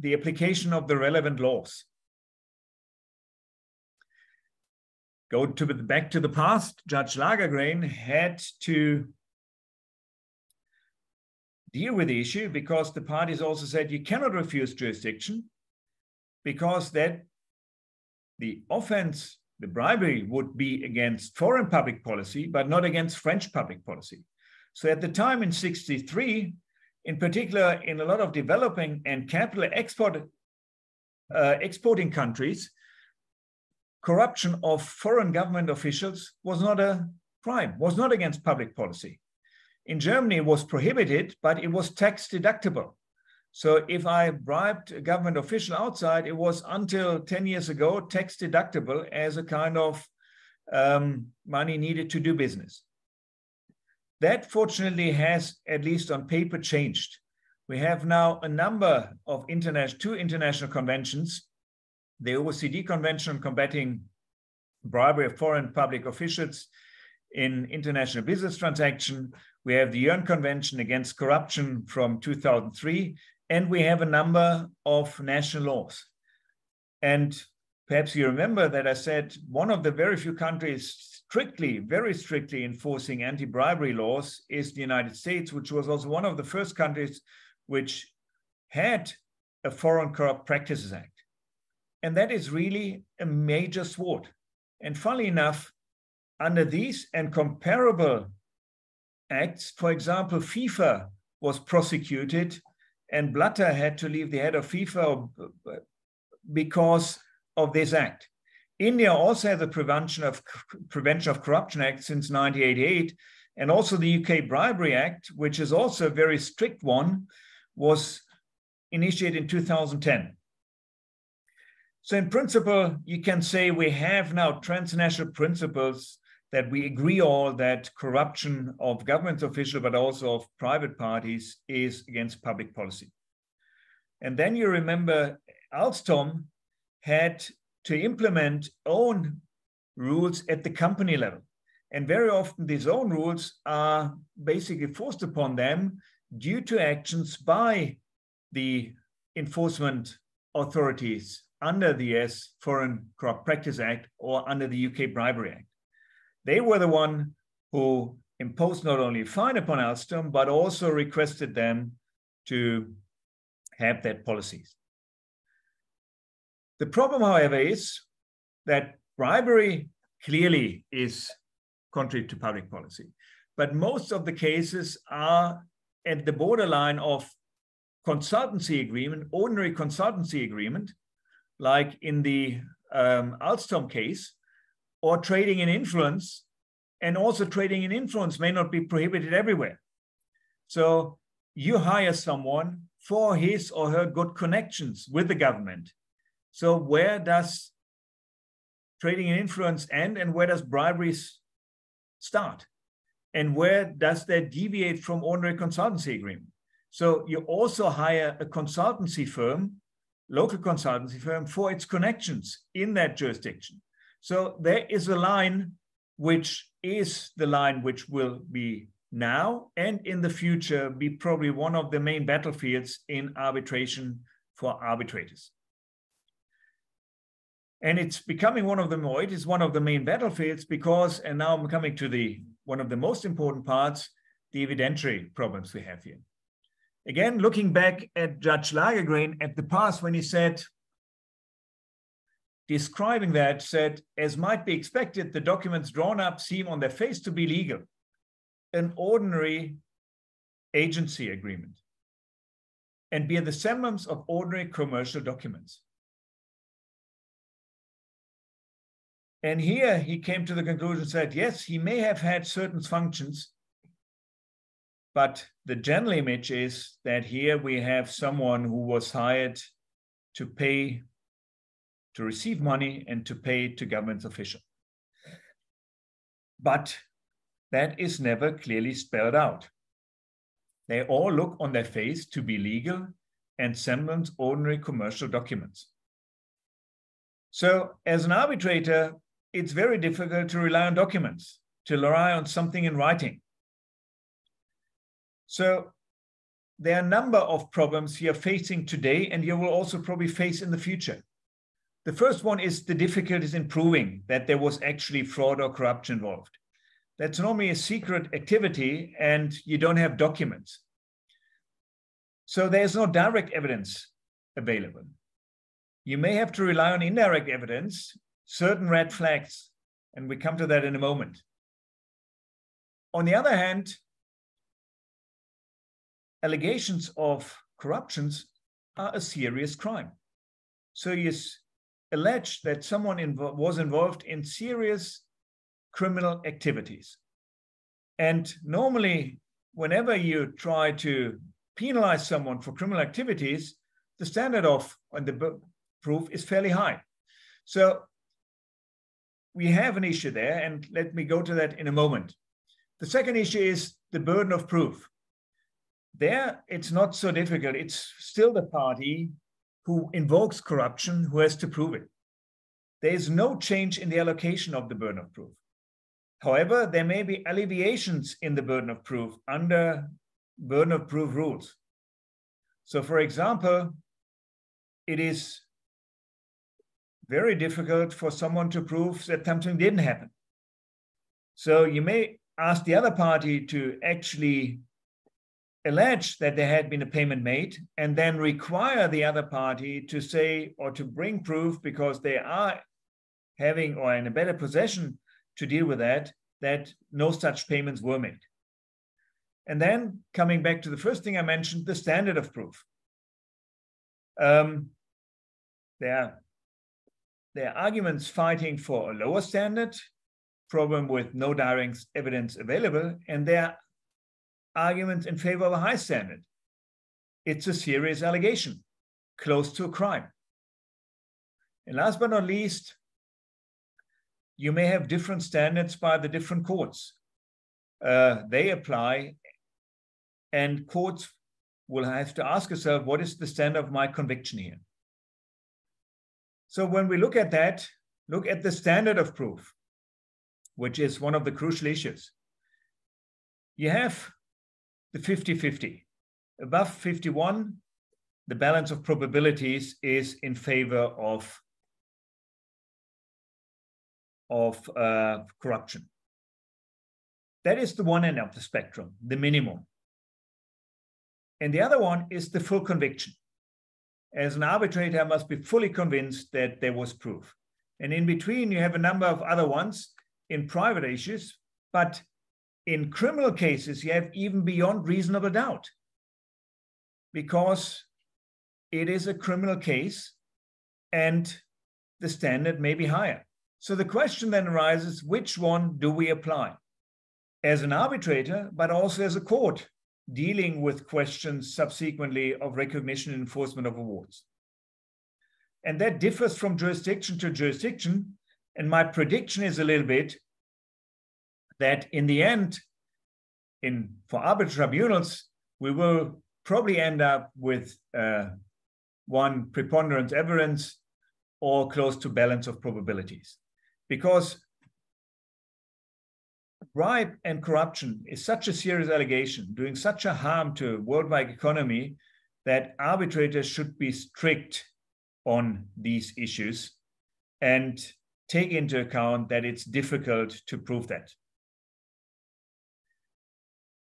the application of the relevant laws. Go to the, back to the past, Judge Lagergren had to deal with the issue because the parties also said you cannot refuse jurisdiction because that the offense, the bribery would be against foreign public policy, but not against French public policy. So at the time in 63, in particular in a lot of developing and capital export, uh, exporting countries, corruption of foreign government officials was not a crime, was not against public policy. In Germany, it was prohibited, but it was tax deductible. So if I bribed a government official outside, it was until 10 years ago tax deductible as a kind of um, money needed to do business. That fortunately has, at least on paper, changed. We have now a number of international, two international conventions, the OECD Convention on Combating Bribery of Foreign Public Officials in International Business Transaction. We have the UN Convention Against Corruption from 2003, and we have a number of national laws. And perhaps you remember that I said one of the very few countries strictly, very strictly enforcing anti bribery laws is the United States, which was also one of the first countries which had a Foreign Corrupt Practices Act. And that is really a major sword. And funnily enough, under these and comparable acts, for example, FIFA was prosecuted and Blatter had to leave the head of FIFA uh, because of this act. India also has a prevention of prevention of corruption act since 1988, and also the UK Bribery Act, which is also a very strict one, was initiated in 2010. So, in principle, you can say we have now transnational principles that we agree all that corruption of government officials, but also of private parties, is against public policy. And then you remember Alstom had to implement own rules at the company level. And very often these own rules are basically forced upon them due to actions by the enforcement authorities under the US Foreign Corrupt Practice Act or under the UK Bribery Act. They were the one who imposed not only a fine upon Alstom, but also requested them to have that policies. The problem, however, is that bribery clearly is contrary to public policy. But most of the cases are at the borderline of consultancy agreement, ordinary consultancy agreement, like in the um, Alstom case, or trading in influence. And also, trading in influence may not be prohibited everywhere. So, you hire someone for his or her good connections with the government so where does trading in influence end and where does bribery start? And where does that deviate from ordinary consultancy agreement? So you also hire a consultancy firm, local consultancy firm for its connections in that jurisdiction. So there is a line which is the line which will be now and in the future be probably one of the main battlefields in arbitration for arbitrators. And it's becoming one of the more, it is one of the main battlefields because, and now I'm coming to the one of the most important parts, the evidentiary problems we have here. Again, looking back at Judge Lagergren at the past when he said, describing that, said, as might be expected, the documents drawn up seem on their face to be legal, an ordinary agency agreement, and be the semblance of ordinary commercial documents. And here he came to the conclusion said, yes, he may have had certain functions, but the general image is that here we have someone who was hired to pay, to receive money and to pay to government official. But that is never clearly spelled out. They all look on their face to be legal and semblance ordinary commercial documents. So, as an arbitrator, it's very difficult to rely on documents, to rely on something in writing. So there are a number of problems you're facing today, and you will also probably face in the future. The first one is the difficulties in proving that there was actually fraud or corruption involved. That's normally a secret activity, and you don't have documents. So there's no direct evidence available. You may have to rely on indirect evidence, certain red flags, and we come to that in a moment. On the other hand, allegations of corruptions are a serious crime. So you allege that someone invo- was involved in serious criminal activities. And normally, whenever you try to penalize someone for criminal activities, the standard of and the proof is fairly high. So we have an issue there, and let me go to that in a moment. The second issue is the burden of proof. There, it's not so difficult. It's still the party who invokes corruption who has to prove it. There is no change in the allocation of the burden of proof. However, there may be alleviations in the burden of proof under burden of proof rules. So, for example, it is very difficult for someone to prove that something didn't happen. So, you may ask the other party to actually allege that there had been a payment made and then require the other party to say or to bring proof because they are having or in a better possession to deal with that, that no such payments were made. And then coming back to the first thing I mentioned, the standard of proof. Um, there, there are arguments fighting for a lower standard, problem with no direct evidence available, and there are arguments in favor of a high standard. It's a serious allegation, close to a crime. And last but not least, you may have different standards by the different courts. Uh, they apply, and courts will have to ask yourself, what is the standard of my conviction here? So when we look at that, look at the standard of proof, which is one of the crucial issues. You have the 50 50. Above 51, the balance of probabilities is in favor of of uh, corruption. That is the one end of the spectrum, the minimum. And the other one is the full conviction. As an arbitrator, I must be fully convinced that there was proof. And in between, you have a number of other ones in private issues, but in criminal cases, you have even beyond reasonable doubt because it is a criminal case and the standard may be higher. So the question then arises which one do we apply? As an arbitrator, but also as a court dealing with questions subsequently of recognition and enforcement of awards. And that differs from jurisdiction to jurisdiction. And my prediction is a little bit that in the end, in for arbitral tribunals, we will probably end up with uh, one preponderance evidence or close to balance of probabilities because bribe and corruption is such a serious allegation, doing such a harm to worldwide economy that arbitrators should be strict on these issues and take into account that it's difficult to prove that.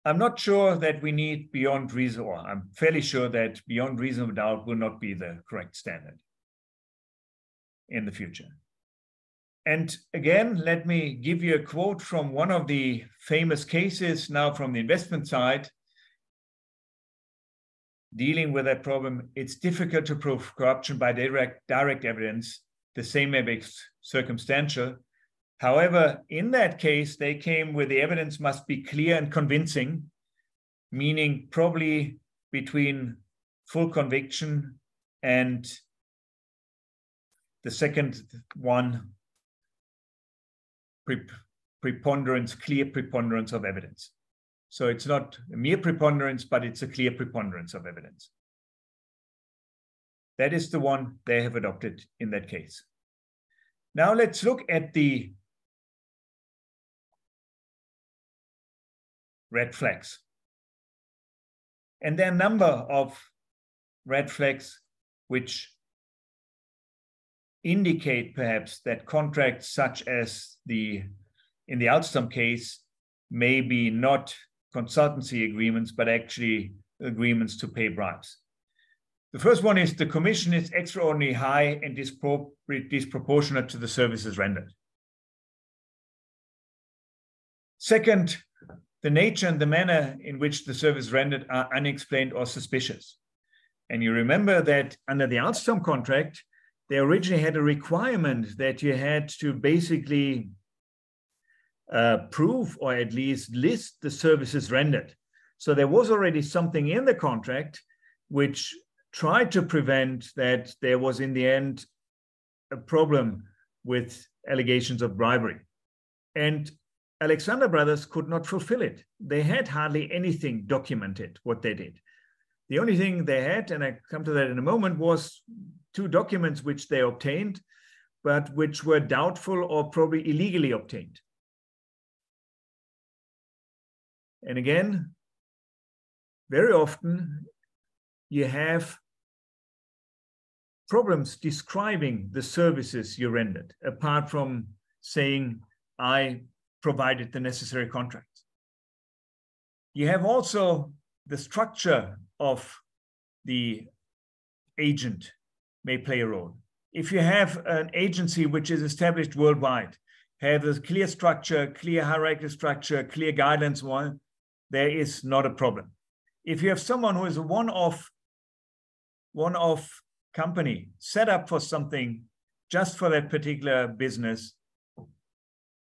I'm not sure that we need beyond reason, or I'm fairly sure that beyond reasonable doubt will not be the correct standard in the future. And again, let me give you a quote from one of the famous cases now from the investment side dealing with that problem. It's difficult to prove corruption by direct, direct evidence. The same may be circumstantial. However, in that case, they came with the evidence must be clear and convincing, meaning probably between full conviction and the second one preponderance, clear preponderance of evidence. So it's not a mere preponderance, but it's a clear preponderance of evidence. That is the one they have adopted in that case. Now let's look at the red flags. And there are a number of red flags which indicate perhaps that contracts such as the in the Alstom case may be not consultancy agreements, but actually agreements to pay bribes. The first one is the commission is extraordinarily high and dispro disproportionate to the services rendered. Second, the nature and the manner in which the service rendered are unexplained or suspicious. And you remember that under the Alstom contract, they originally had a requirement that you had to basically uh, prove or at least list the services rendered. So there was already something in the contract which tried to prevent that there was in the end a problem with allegations of bribery. And Alexander Brothers could not fulfill it. They had hardly anything documented what they did. The only thing they had, and I come to that in a moment, was two documents which they obtained, but which were doubtful or probably illegally obtained. And again, very often you have problems describing the services you rendered, apart from saying, I provided the necessary contracts. You have also the structure of the agent may play a role. If you have an agency which is established worldwide, have a clear structure, clear hierarchical structure, clear guidelines, one, there is not a problem. If you have someone who is a one-off, one-off company set up for something just for that particular business,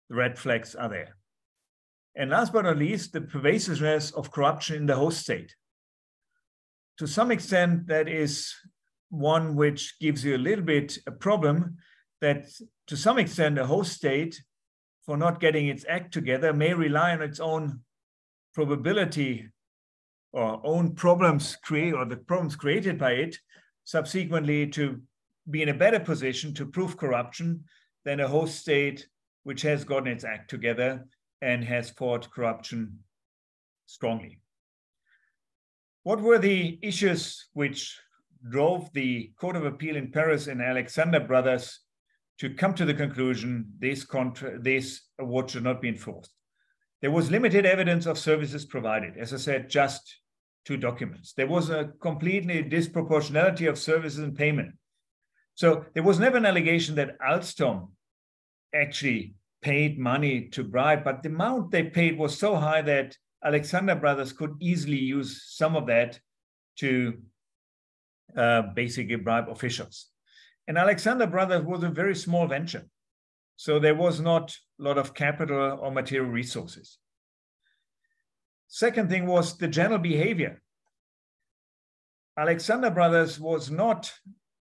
the red flags are there. And last but not least, the pervasiveness of corruption in the host state. To some extent, that is one which gives you a little bit a problem that to some extent a host state for not getting its act together may rely on its own probability or own problems create or the problems created by it subsequently to be in a better position to prove corruption than a host state which has gotten its act together and has fought corruption strongly. What were the issues which drove the Court of Appeal in Paris and Alexander Brothers to come to the conclusion this, this award should not be enforced? There was limited evidence of services provided. As I said, just two documents. There was a completely disproportionality of services and payment. So there was never an allegation that Alstom actually paid money to bribe, but the amount they paid was so high that Alexander Brothers could easily use some of that to uh, basically bribe officials. And Alexander Brothers was a very small venture. So there was not a lot of capital or material resources. Second thing was the general behavior. Alexander Brothers was not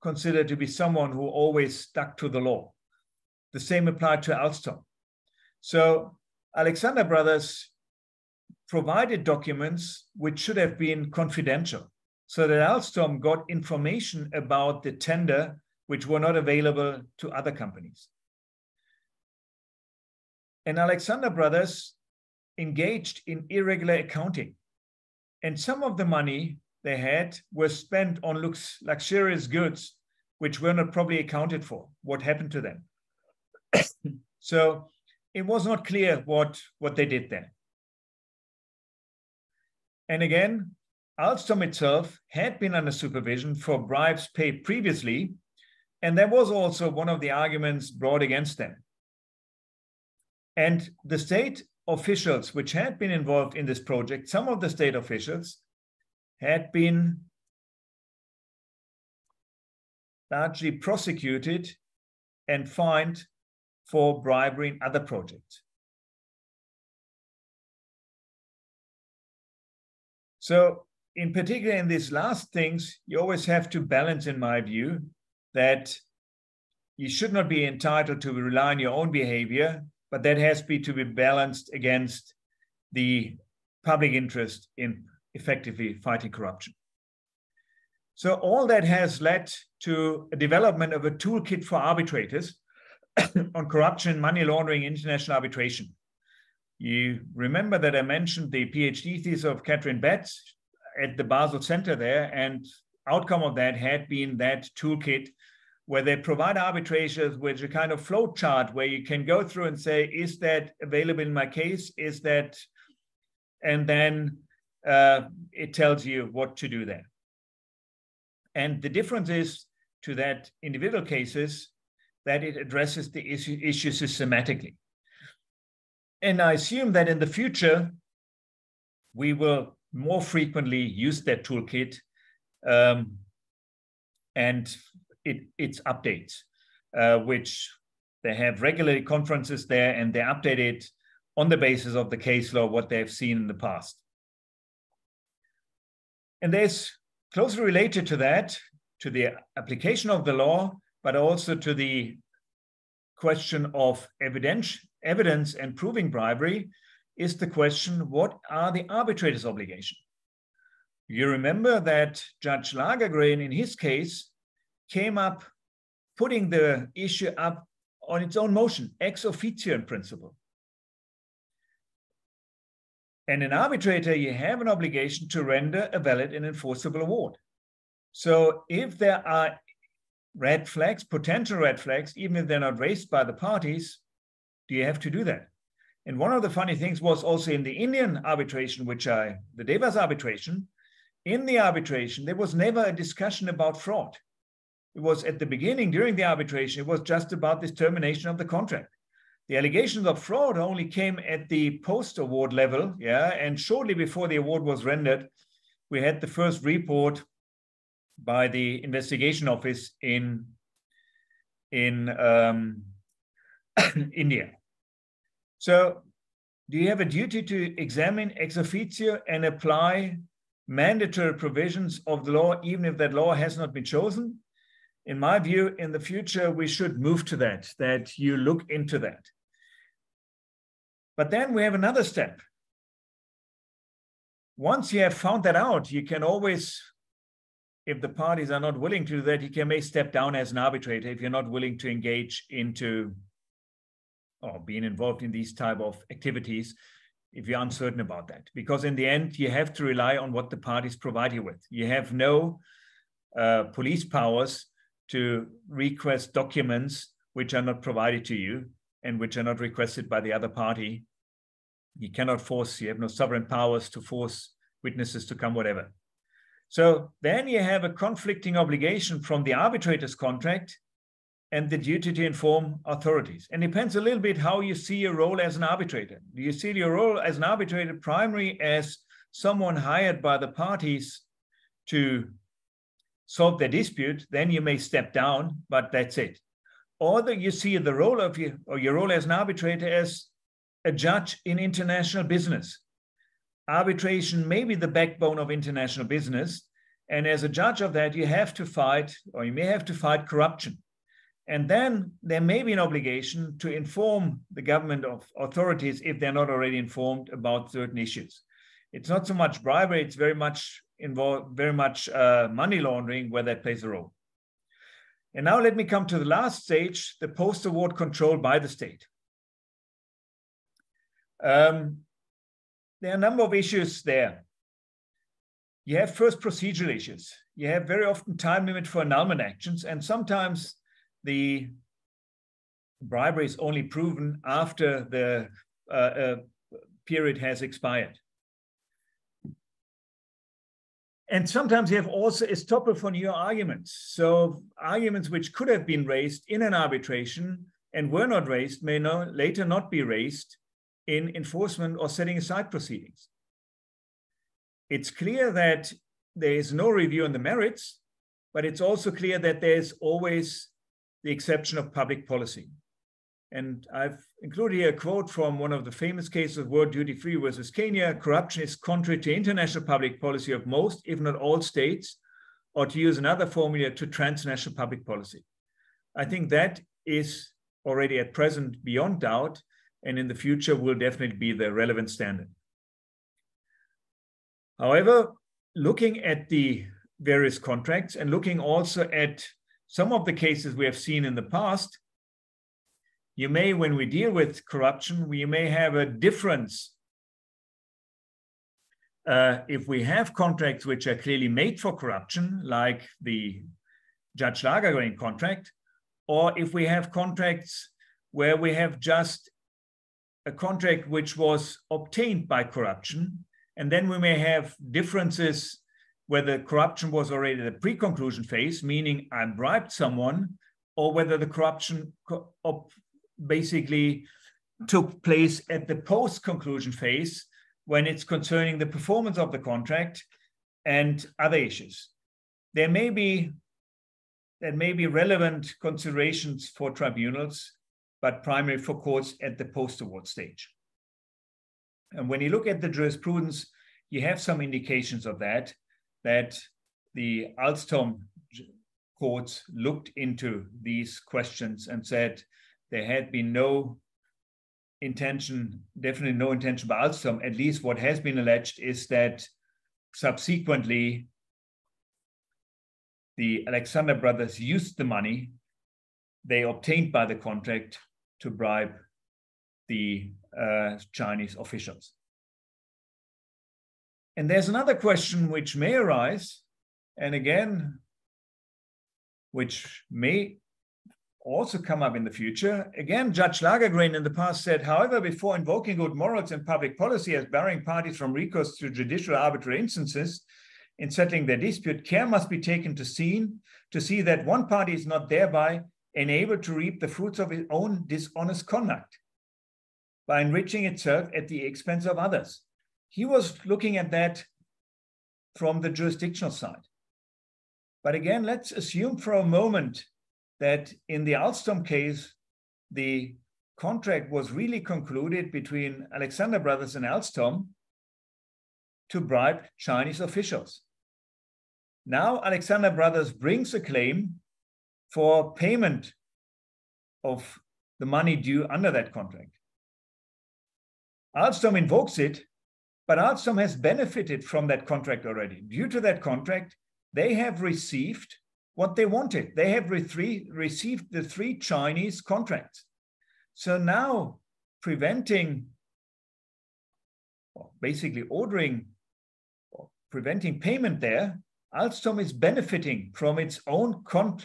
considered to be someone who always stuck to the law. The same applied to Alstom. So Alexander Brothers provided documents which should have been confidential so that Alstom got information about the tender which were not available to other companies. And Alexander Brothers engaged in irregular accounting. And some of the money they had was spent on lux- luxurious goods, which were not probably accounted for. What happened to them? So it was not clear what, what they did there. And again, Alstom itself had been under supervision for bribes paid previously, and that was also one of the arguments brought against them. And the state officials which had been involved in this project, some of the state officials had been largely prosecuted and fined for bribery in other projects. So, in particular, in these last things, you always have to balance, in my view, that you should not be entitled to rely on your own behavior but that has be to be balanced against the public interest in effectively fighting corruption. So all that has led to a development of a toolkit for arbitrators [coughs] on corruption, money laundering, international arbitration. You remember that I mentioned the PhD thesis of Kathrin Betz at the Basel Center there, and outcome of that had been that toolkit where they provide arbitrators with a kind of flow chart where you can go through and say, is that available in my case? Is that, and then uh, it tells you what to do there. And the difference is to that individual cases that it addresses the issue, issue systematically. And I assume that in the future, we will more frequently use that toolkit um, and it, its updates, uh, which they have regular conferences there and they update it on the basis of the case law, what they've seen in the past. And there's closely related to that, to the application of the law, but also to the question of evidence, evidence and proving bribery, is the question what are the arbitrator's obligations? You remember that Judge Lagergren, in his case, came up putting the issue up on its own motion, ex officio in principle. And an arbitrator, you have an obligation to render a valid and enforceable award. So if there are red flags, potential red flags, even if they're not raised by the parties, do you have to do that? And one of the funny things was also in the Indian arbitration, which I, the Devas arbitration, in the arbitration, there was never a discussion about fraud. It was at the beginning, during the arbitration, it was just about this termination of the contract. The allegations of fraud only came at the post award level, yeah, and shortly before the award was rendered, we had the first report by the investigation office in in um, [coughs] India. So, do you have a duty to examine ex officio and apply mandatory provisions of the law, even if that law has not been chosen? In my view, in the future, we should move to that, that you look into that. But then we have another step. Once you have found that out, you can always, if the parties are not willing to do that, you can may step down as an arbitrator if you're not willing to engage into or being involved in these type of activities if you're uncertain about that. Because in the end, you have to rely on what the parties provide you with. You have no uh, police powers to request documents which are not provided to you and which are not requested by the other party you cannot force, you have no sovereign powers to force witnesses to come, whatever. So then you have a conflicting obligation from the arbitrator's contract and the duty to inform authorities. And depends a little bit how you see your role as an arbitrator. Do you see your role as an arbitrator primarily as someone hired by the parties to solve their dispute? Then you may step down, but that's it. Or that you see the role of you or your role as an arbitrator as a judge in international business. Arbitration may be the backbone of international business. And as a judge of that, you have to fight, or you may have to fight corruption. And then there may be an obligation to inform the government of authorities if they're not already informed about certain issues. It's not so much bribery, it's very much involved, very much uh, money laundering where that plays a role. And now let me come to the last stage, the post-award control by the state. Um, there are a number of issues there. You have first procedural issues. You have very often time limit for annulment actions, and sometimes the bribery is only proven after the uh, uh, period has expired. And sometimes you have also estoppel for new arguments. So arguments which could have been raised in an arbitration and were not raised may no, later not be raised in enforcement or setting aside proceedings. It's clear that there is no review on the merits, but it's also clear that there's always the exception of public policy. And I've included here a quote from one of the famous cases of World Duty Free versus Kenya corruption is contrary to international public policy of most, if not all states, or to use another formula, to transnational public policy. I think that is already at present beyond doubt and in the future will definitely be the relevant standard. However, looking at the various contracts and looking also at some of the cases we have seen in the past, you may, when we deal with corruption, we may have a difference. Uh, if we have contracts which are clearly made for corruption, like the Judge Lagergren contract, or if we have contracts where we have just a contract which was obtained by corruption. And then we may have differences whether corruption was already the pre-conclusion phase, meaning I bribed someone, or whether the corruption basically took place at the post-conclusion phase when it's concerning the performance of the contract and other issues. There may be there may be relevant considerations for tribunals, but primarily for courts at the post-award stage. And when you look at the jurisprudence, you have some indications of that, that the Alstom courts looked into these questions and said there had been no intention, definitely no intention by Alstom. At least what has been alleged is that subsequently the Alexander brothers used the money they obtained by the contract to bribe the uh, Chinese officials. And there's another question which may arise, and again, which may also come up in the future. Again, Judge Lagergren in the past said, however, before invoking good morals and public policy as barring parties from recourse to judicial arbitrary instances in settling their dispute, care must be taken to see, to see that one party is not thereby enabled to reap the fruits of its own dishonest conduct by enriching itself at the expense of others. He was looking at that from the jurisdictional side. But again, let's assume for a moment that in the Alstom case, the contract was really concluded between Alexander Brothers and Alstom to bribe Chinese officials. Now, Alexander Brothers brings a claim for payment of the money due under that contract. Alstom invokes it, but Alstom has benefited from that contract already. Due to that contract, they have received what they wanted. They have re received the three Chinese contracts. So now preventing, or basically ordering, or preventing payment there, Alstom is benefiting from its own con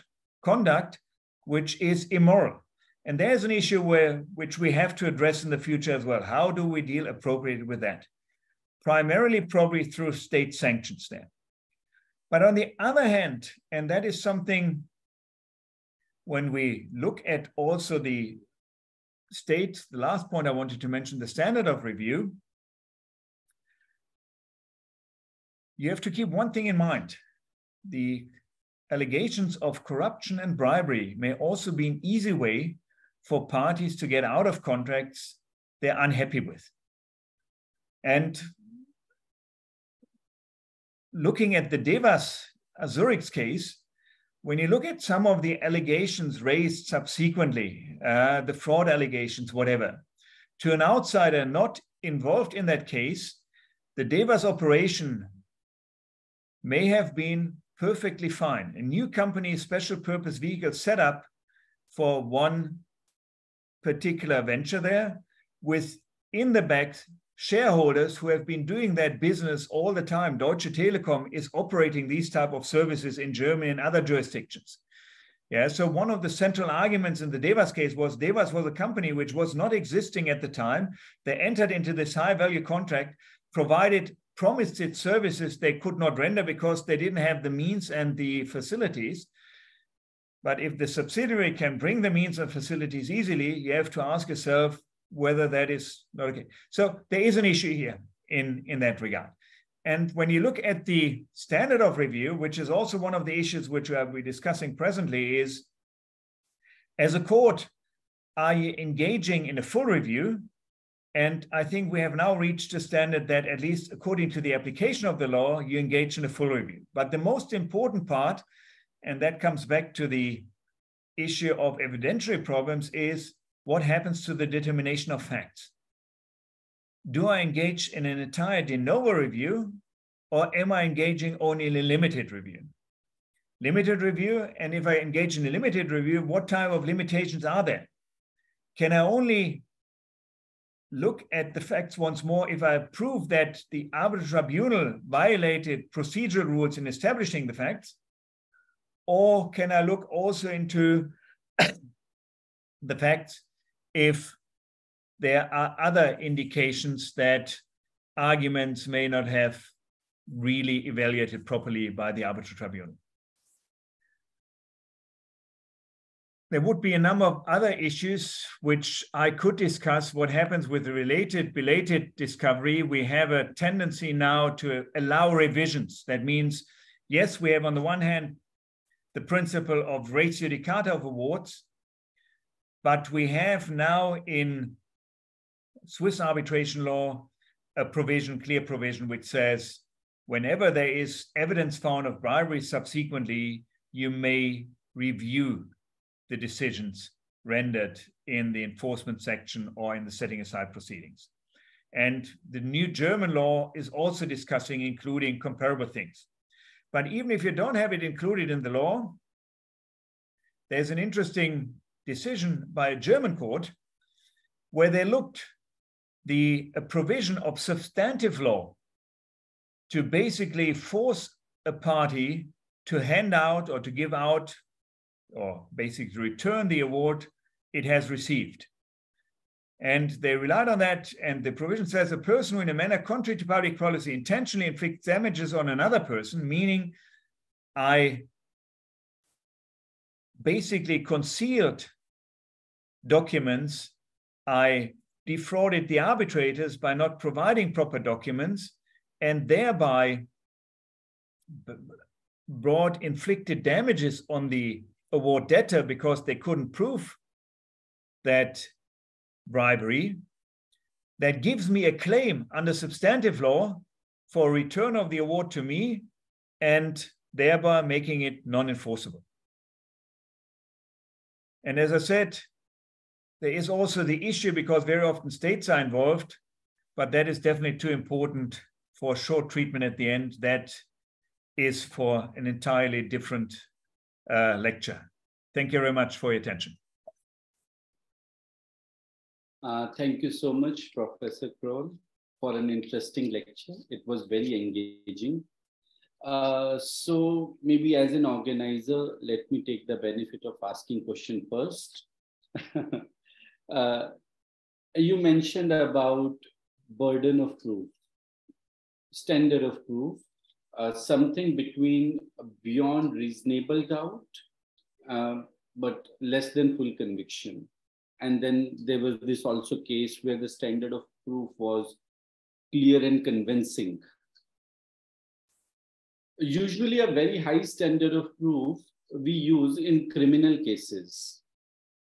conduct, which is immoral. And there's an issue where which we have to address in the future as well. How do we deal appropriately with that? Primarily, probably through state sanctions there. But on the other hand, and that is something when we look at also the state, the last point I wanted to mention, the standard of review, you have to keep one thing in mind. The allegations of corruption and bribery may also be an easy way for parties to get out of contracts they're unhappy with. And looking at the Devas Zurich's case, when you look at some of the allegations raised subsequently, uh, the fraud allegations, whatever, to an outsider not involved in that case, the Devas operation may have been perfectly fine. A new company, special purpose vehicle set up for one particular venture there with in the back shareholders who have been doing that business all the time. Deutsche Telekom is operating these type of services in Germany and other jurisdictions. Yeah, so one of the central arguments in the Devas case was Devas was a company which was not existing at the time. They entered into this high value contract, provided promised its services they could not render because they didn't have the means and the facilities. But if the subsidiary can bring the means and facilities easily, you have to ask yourself, whether that is not okay. So there is an issue here in, in that regard. And when you look at the standard of review, which is also one of the issues which we're discussing presently, is as a court, are you engaging in a full review? And I think we have now reached a standard that, at least according to the application of the law, you engage in a full review. But the most important part, and that comes back to the issue of evidentiary problems, is what happens to the determination of facts? Do I engage in an entire de novo review or am I engaging only in a limited review? Limited review, and if I engage in a limited review, what type of limitations are there? Can I only look at the facts once more if I prove that the arbitral tribunal violated procedural rules in establishing the facts? Or can I look also into [coughs] the facts if there are other indications that arguments may not have really evaluated properly by the arbitral tribunal. There would be a number of other issues which I could discuss. What happens with the related belated discovery? We have a tendency now to allow revisions. That means, yes, we have on the one hand the principle of res judicata of awards, but we have now in Swiss arbitration law a provision, clear provision, which says whenever there is evidence found of bribery subsequently, you may review the decisions rendered in the enforcement section or in the setting aside proceedings. And the new German law is also discussing including comparable things. But even if you don't have it included in the law, there's an interesting decision by a German court where they looked the provision of substantive law to basically force a party to hand out or to give out or basically return the award it has received. And they relied on that. And the provision says a person who, in a manner contrary to public policy, intentionally inflicts damages on another person, meaning I basically concealed documents, I defrauded the arbitrators by not providing proper documents, and thereby brought inflicted damages on the award debtor because they couldn't prove that bribery, that gives me a claim under substantive law for return of the award to me and thereby making it non enforceable. And as I said, there is also the issue because very often states are involved, but that is definitely too important for short treatment at the end. That is for an entirely different uh, lecture. Thank you very much for your attention. Uh, thank you so much, Professor Kröll, for an interesting lecture. It was very engaging. Uh, so maybe as an organizer, let me take the benefit of asking question first. [laughs] uh, you mentioned about burden of proof, standard of proof, uh, something between beyond reasonable doubt, uh, but less than full conviction. And then there was this also case where the standard of proof was clear and convincing. Usually a very high standard of proof we use in criminal cases.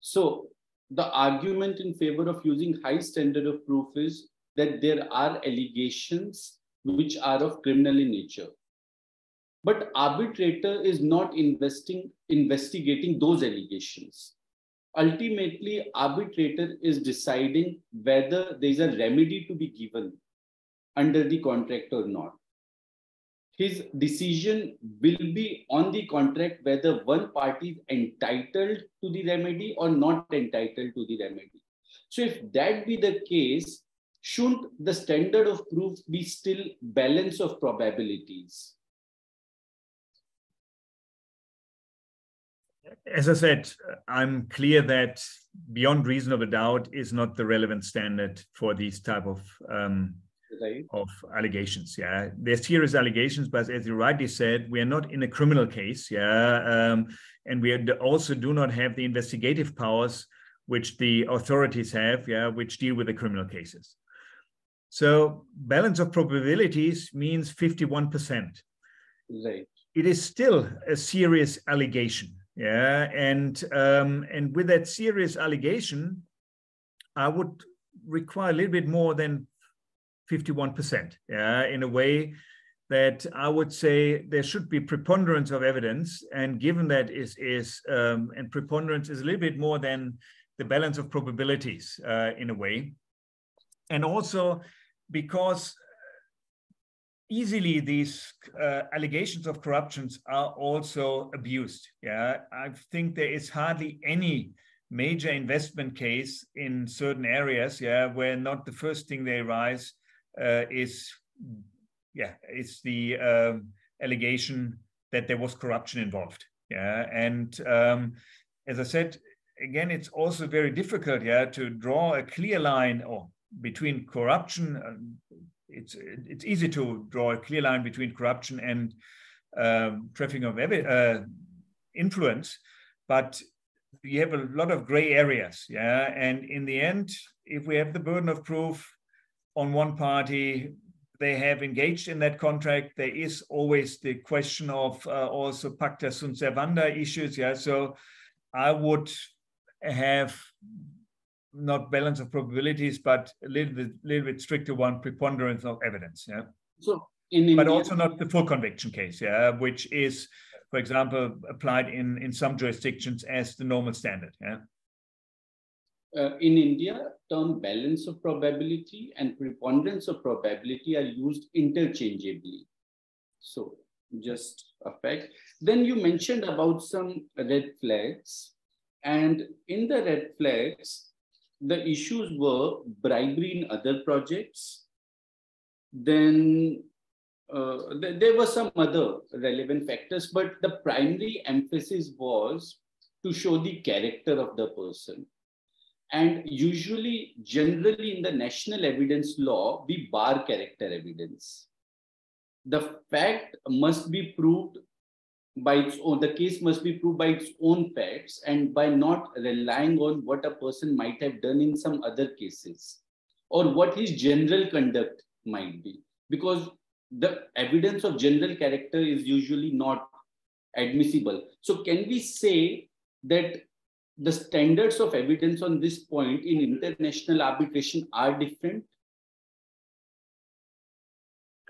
So the argument in favor of using high standard of proof is that there are allegations which are of criminal in nature. But arbitrator is not investing, investigating those allegations. Ultimately, arbitrator is deciding whether there is a remedy to be given under the contract or not. His decision will be on the contract whether one party is entitled to the remedy or not entitled to the remedy. So if that be the case, shouldn't the standard of proof be still balance of probabilities? as I said, I'm clear that beyond reasonable doubt is not the relevant standard for these type of um, right. of allegations. Yeah, they're serious allegations, but as you rightly said, we are not in a criminal case. Yeah, um, and we also do not have the investigative powers which the authorities have. Yeah, which deal with the criminal cases. So balance of probabilities means 51%. Right. It is still a serious allegation yeah, and um, and with that serious allegation, I would require a little bit more than 51%. Yeah, in a way that I would say there should be preponderance of evidence, and given that is is um, and preponderance is a little bit more than the balance of probabilities uh, in a way, and also because easily these uh, allegations of corruptions are also abused. Yeah, I think there is hardly any major investment case in certain areas. Yeah, where not the first thing they rise uh, is, yeah, it's the um, allegation that there was corruption involved. Yeah, and um, as I said, again, it's also very difficult. Yeah, to draw a clear line or between corruption it's it's easy to draw a clear line between corruption and um, trafficking of uh, influence, but you have a lot of gray areas. Yeah. And in the end, if we have the burden of proof on one party, they have engaged in that contract. There is always the question of uh, also pacta sunt servanda issues. Yeah. So I would have not balance of probabilities, but a little bit, little bit stricter one, preponderance of evidence. Yeah. So in India, but also not the full conviction case. Yeah, which is, for example, applied in in some jurisdictions as the normal standard. Yeah. Uh, in India, term balance of probability and preponderance of probability are used interchangeably. So just a fact. Then you mentioned about some red flags. And in the red flags, the issues were bribery in other projects. Then uh, th there were some other relevant factors, but the primary emphasis was to show the character of the person. And usually, generally in the national evidence law, we bar character evidence. The fact must be proved by its own, the case must be proved by its own facts and by not relying on what a person might have done in some other cases or what his general conduct might be. Because the evidence of general character is usually not admissible. So, can we say that the standards of evidence on this point in international arbitration are different?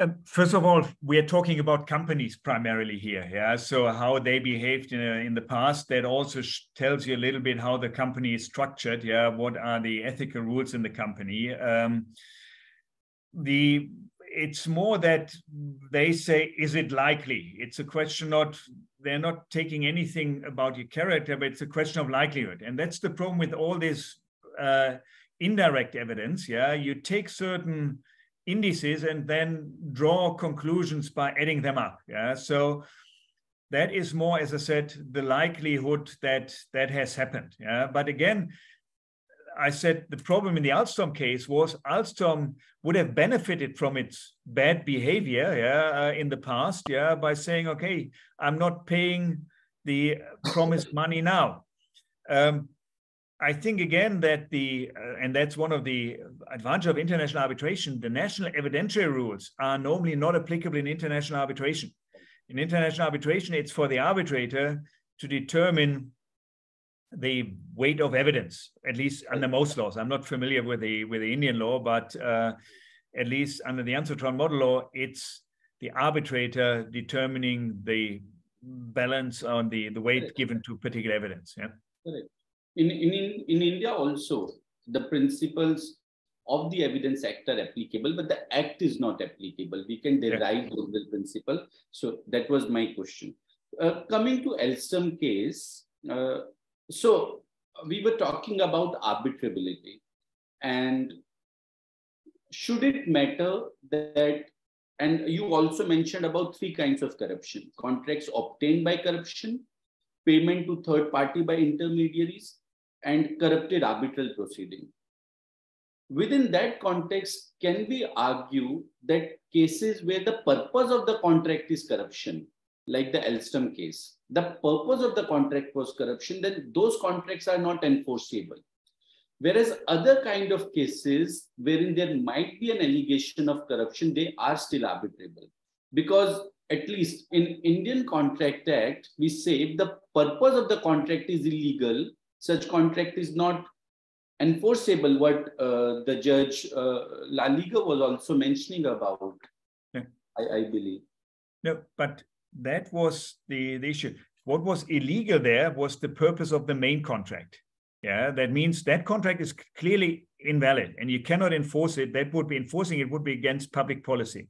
Um, first of all, we are talking about companies primarily here. Yeah. So how they behaved in, in the past, that also tells you a little bit how the company is structured. Yeah. What are the ethical rules in the company? Um, the it's more that they say, is it likely? It's a question not they're not taking anything about your character, but it's a question of likelihood. And that's the problem with all this uh, indirect evidence. Yeah, you take certain indices and then draw conclusions by adding them up. Yeah, so that is more, as I said, the likelihood that that has happened. Yeah, but again, I said the problem in the Alstom case was Alstom would have benefited from its bad behavior yeah, uh, in the past yeah, by saying, okay, I'm not paying the promised money now. Um, I think again that the, uh, and that's one of the advantage of international arbitration, the national evidentiary rules are normally not applicable in international arbitration. In international arbitration, it's for the arbitrator to determine the weight of evidence, at least under most laws. I'm not familiar with the with the Indian law, but uh, at least under the UNCITRAL model law, it's the arbitrator determining the balance on the the weight given to particular evidence. Yeah. Correct. In, in in India also, the principles of the Evidence Act are applicable, but the Act is not applicable. We can derive yeah. the principle. So that was my question. Uh, coming to Alstom case, uh, so we were talking about arbitrability and should it matter that and you also mentioned about three kinds of corruption contracts obtained by corruption payment to third party by intermediaries and corrupted arbitral proceeding within that context can we argue that cases where the purpose of the contract is corruption like the Alstom case, the purpose of the contract was corruption, then those contracts are not enforceable. Whereas other kind of cases wherein there might be an allegation of corruption, they are still arbitrable. Because at least in Indian Contract Act, we say if the purpose of the contract is illegal, such contract is not enforceable, what uh, the judge uh, Lagergren was also mentioning about, yeah. I, I believe. No, but that was the, the issue. What was illegal there was the purpose of the main contract. Yeah, that means that contract is clearly invalid and you cannot enforce it. That would be enforcing it would be against public policy.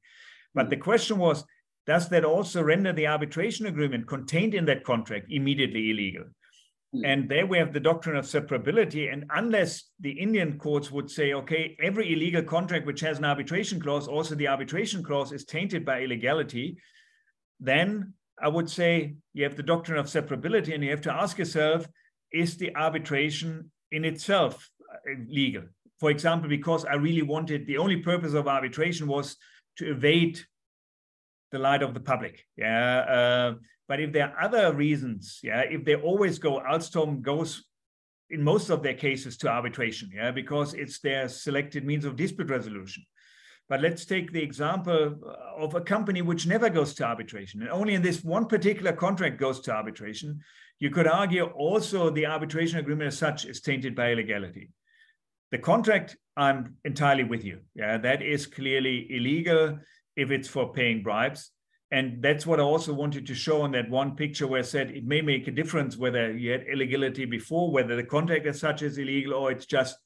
But mm. the question was, does that also render the arbitration agreement contained in that contract immediately illegal? Mm. And there we have the doctrine of separability. And unless the Indian courts would say, okay, every illegal contract which has an arbitration clause, also the arbitration clause is tainted by illegality, then I would say you have the doctrine of separability and you have to ask yourself, is the arbitration in itself uh, legal? For example, because I really wanted, the only purpose of arbitration was to evade the light of the public. Yeah. Uh, but if there are other reasons, yeah, if they always go, Alstom goes in most of their cases to arbitration, yeah, because it's their selected means of dispute resolution. But let's take the example of a company which never goes to arbitration, and only in this one particular contract goes to arbitration. You could argue also the arbitration agreement as such is tainted by illegality. The contract, I'm entirely with you. Yeah, that is clearly illegal if it's for paying bribes. And that's what I also wanted to show on that one picture where I said it may make a difference whether you had illegality before, whether the contract as such is illegal, or it's just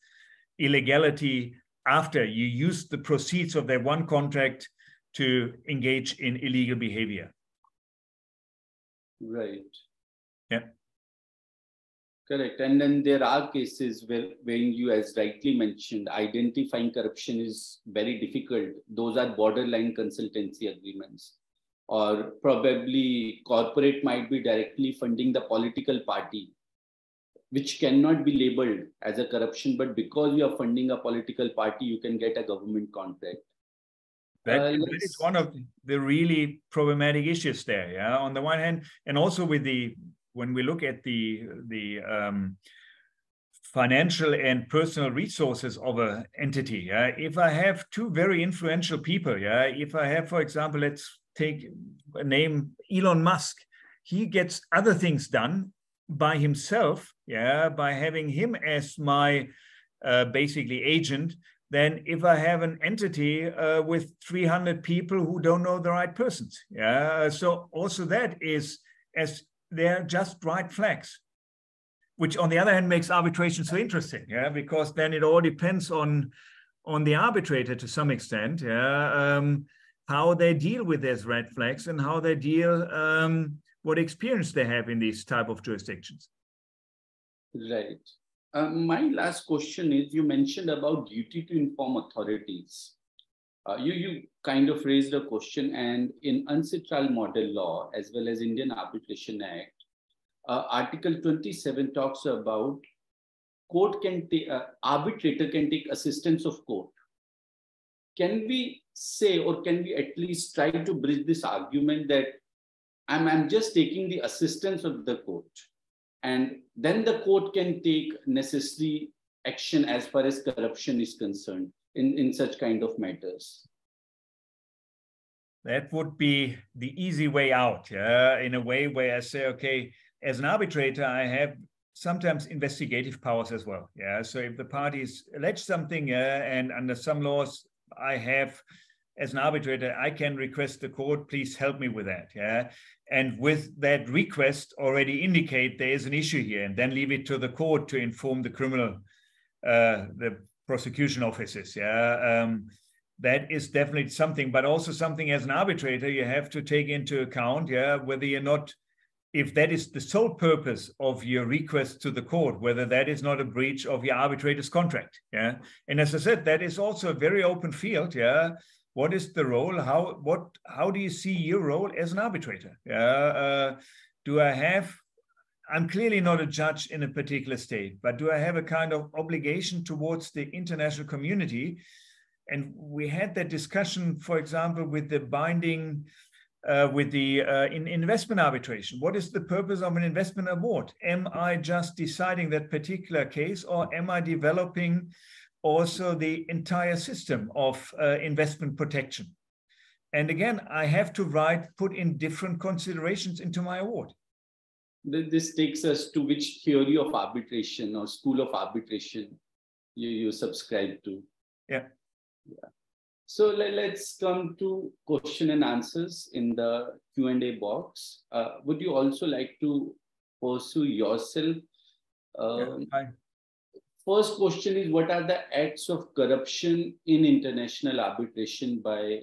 illegality after you used the proceeds of that one contract to engage in illegal behavior. Right. Yeah. Correct. And then there are cases where, when you, as rightly mentioned, identifying corruption is very difficult. Those are borderline consultancy agreements. Or probably corporate might be directly funding the political party, which cannot be labeled as a corruption, but because you are funding a political party, you can get a government contract. That, uh, that is one of the really problematic issues there. Yeah, on the one hand, and also with the when we look at the the um, financial and personal resources of an entity, yeah, if I have two very influential people, yeah, if I have, for example, let's take a name Elon Musk, he gets other things done by himself, yeah, by having him as my uh, basically agent Then, if I have an entity uh, with 300 people who don't know the right persons. Yeah, so also that is as they're just right flags, which on the other hand makes arbitration so interesting, yeah, because then it all depends on on the arbitrator to some extent, yeah, um, how they deal with these red flags and how they deal, um, what experience they have in these type of jurisdictions. Right. Uh, my last question is: You mentioned about duty to inform authorities. Uh, you, you kind of raised a question, and in UNCITRAL model law, as well as Indian Arbitration Act, uh, Article 27 talks about court can take, uh, arbitrator can take assistance of court. Can we say, or can we at least try to bridge this argument that I'm, I'm just taking the assistance of the court, and then the court can take necessary action as far as corruption is concerned? In, in such kind of matters? That would be the easy way out, yeah, in a way where I say, okay, as an arbitrator, I have sometimes investigative powers as well. Yeah. So if the parties allege something, yeah, and under some laws, I have as an arbitrator, I can request the court, please help me with that. Yeah. And with that request, already indicate there is an issue here, and then leave it to the court to inform the criminal, uh, the prosecution offices. Yeah, um, that is definitely something, but also something as an arbitrator you have to take into account. Yeah, whether you're not, if that is the sole purpose of your request to the court, whether that is not a breach of your arbitrator's contract. Yeah, and as I said, that is also a very open field. Yeah. What is the role? How what? How do you see your role as an arbitrator? Yeah, uh, do I have I'm clearly not a judge in a particular state, but do I have a kind of obligation towards the international community? And we had that discussion, for example, with the binding, uh, with the uh, in investment arbitration. What is the purpose of an investment award? Am I just deciding that particular case, or am I developing also the entire system of uh, investment protection? And again, I have to write, put in different considerations into my award this takes us to which theory of arbitration or school of arbitration you, you subscribe to. Yeah. Yeah. So let, us come to question and answers in the Q&A box. Uh, would you also like to pursue yourself? Um, yeah, first question is, what are the acts of corruption in international arbitration by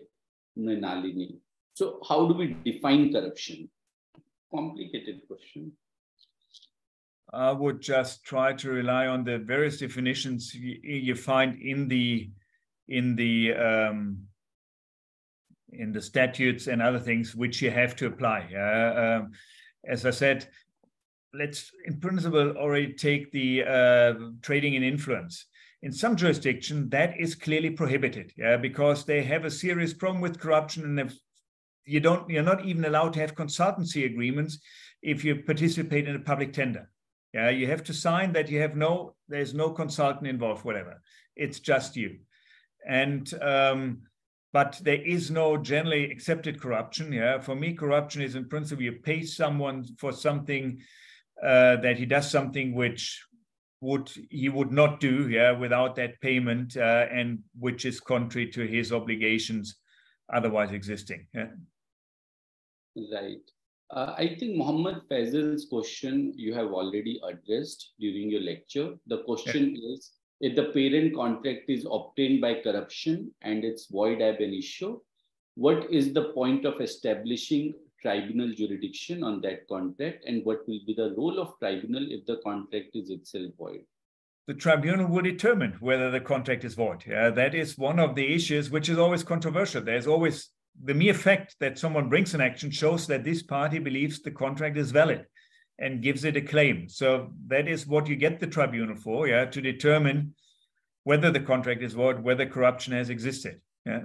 Mrinalini? So how do we define corruption? Complicated question. I would just try to rely on the various definitions you, find in the in the um, in the statutes and other things which you have to apply. Uh, um, as I said, let's in principle already take the uh, trading in influence. In some jurisdiction, that is clearly prohibited, yeah, because they have a serious problem with corruption and you don't you're not even allowed to have consultancy agreements if you participate in a public tender. Yeah, you have to sign that you have no there's no consultant involved, whatever. It's just you. And um, but there is no generally accepted corruption. Yeah, for me, corruption is in principle you pay someone for something uh, that he does something which would he would not do yeah without that payment uh, and which is contrary to his obligations otherwise existing yeah right uh, i think muhammad faisal's question you have already addressed during your lecture the question yeah. is if the parent contract is obtained by corruption and it's void ab initio what is the point of establishing tribunal jurisdiction on that contract and what will be the role of tribunal if the contract is itself void? The tribunal will determine whether the contract is void. Yeah, that is one of the issues which is always controversial. There's always the mere fact that someone brings an action shows that this party believes the contract is valid and gives it a claim. So that is what you get the tribunal for, yeah, to determine whether the contract is void, whether corruption has existed. Yeah.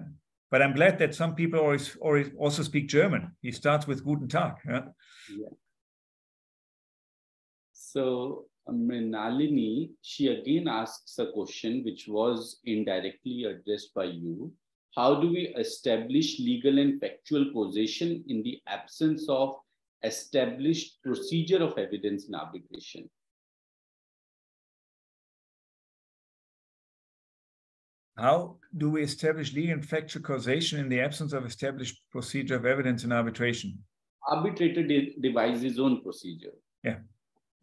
But I'm glad that some people always, always also speak German. He starts with Guten Tag. Yeah. yeah. So Mrinalini, she again asks a question which was indirectly addressed by you. How do we establish legal and factual causation in the absence of established procedure of evidence in arbitration? How do we establish legal and factual causation in the absence of established procedure of evidence in arbitration? Arbitrator de- devises his own procedure. Yeah,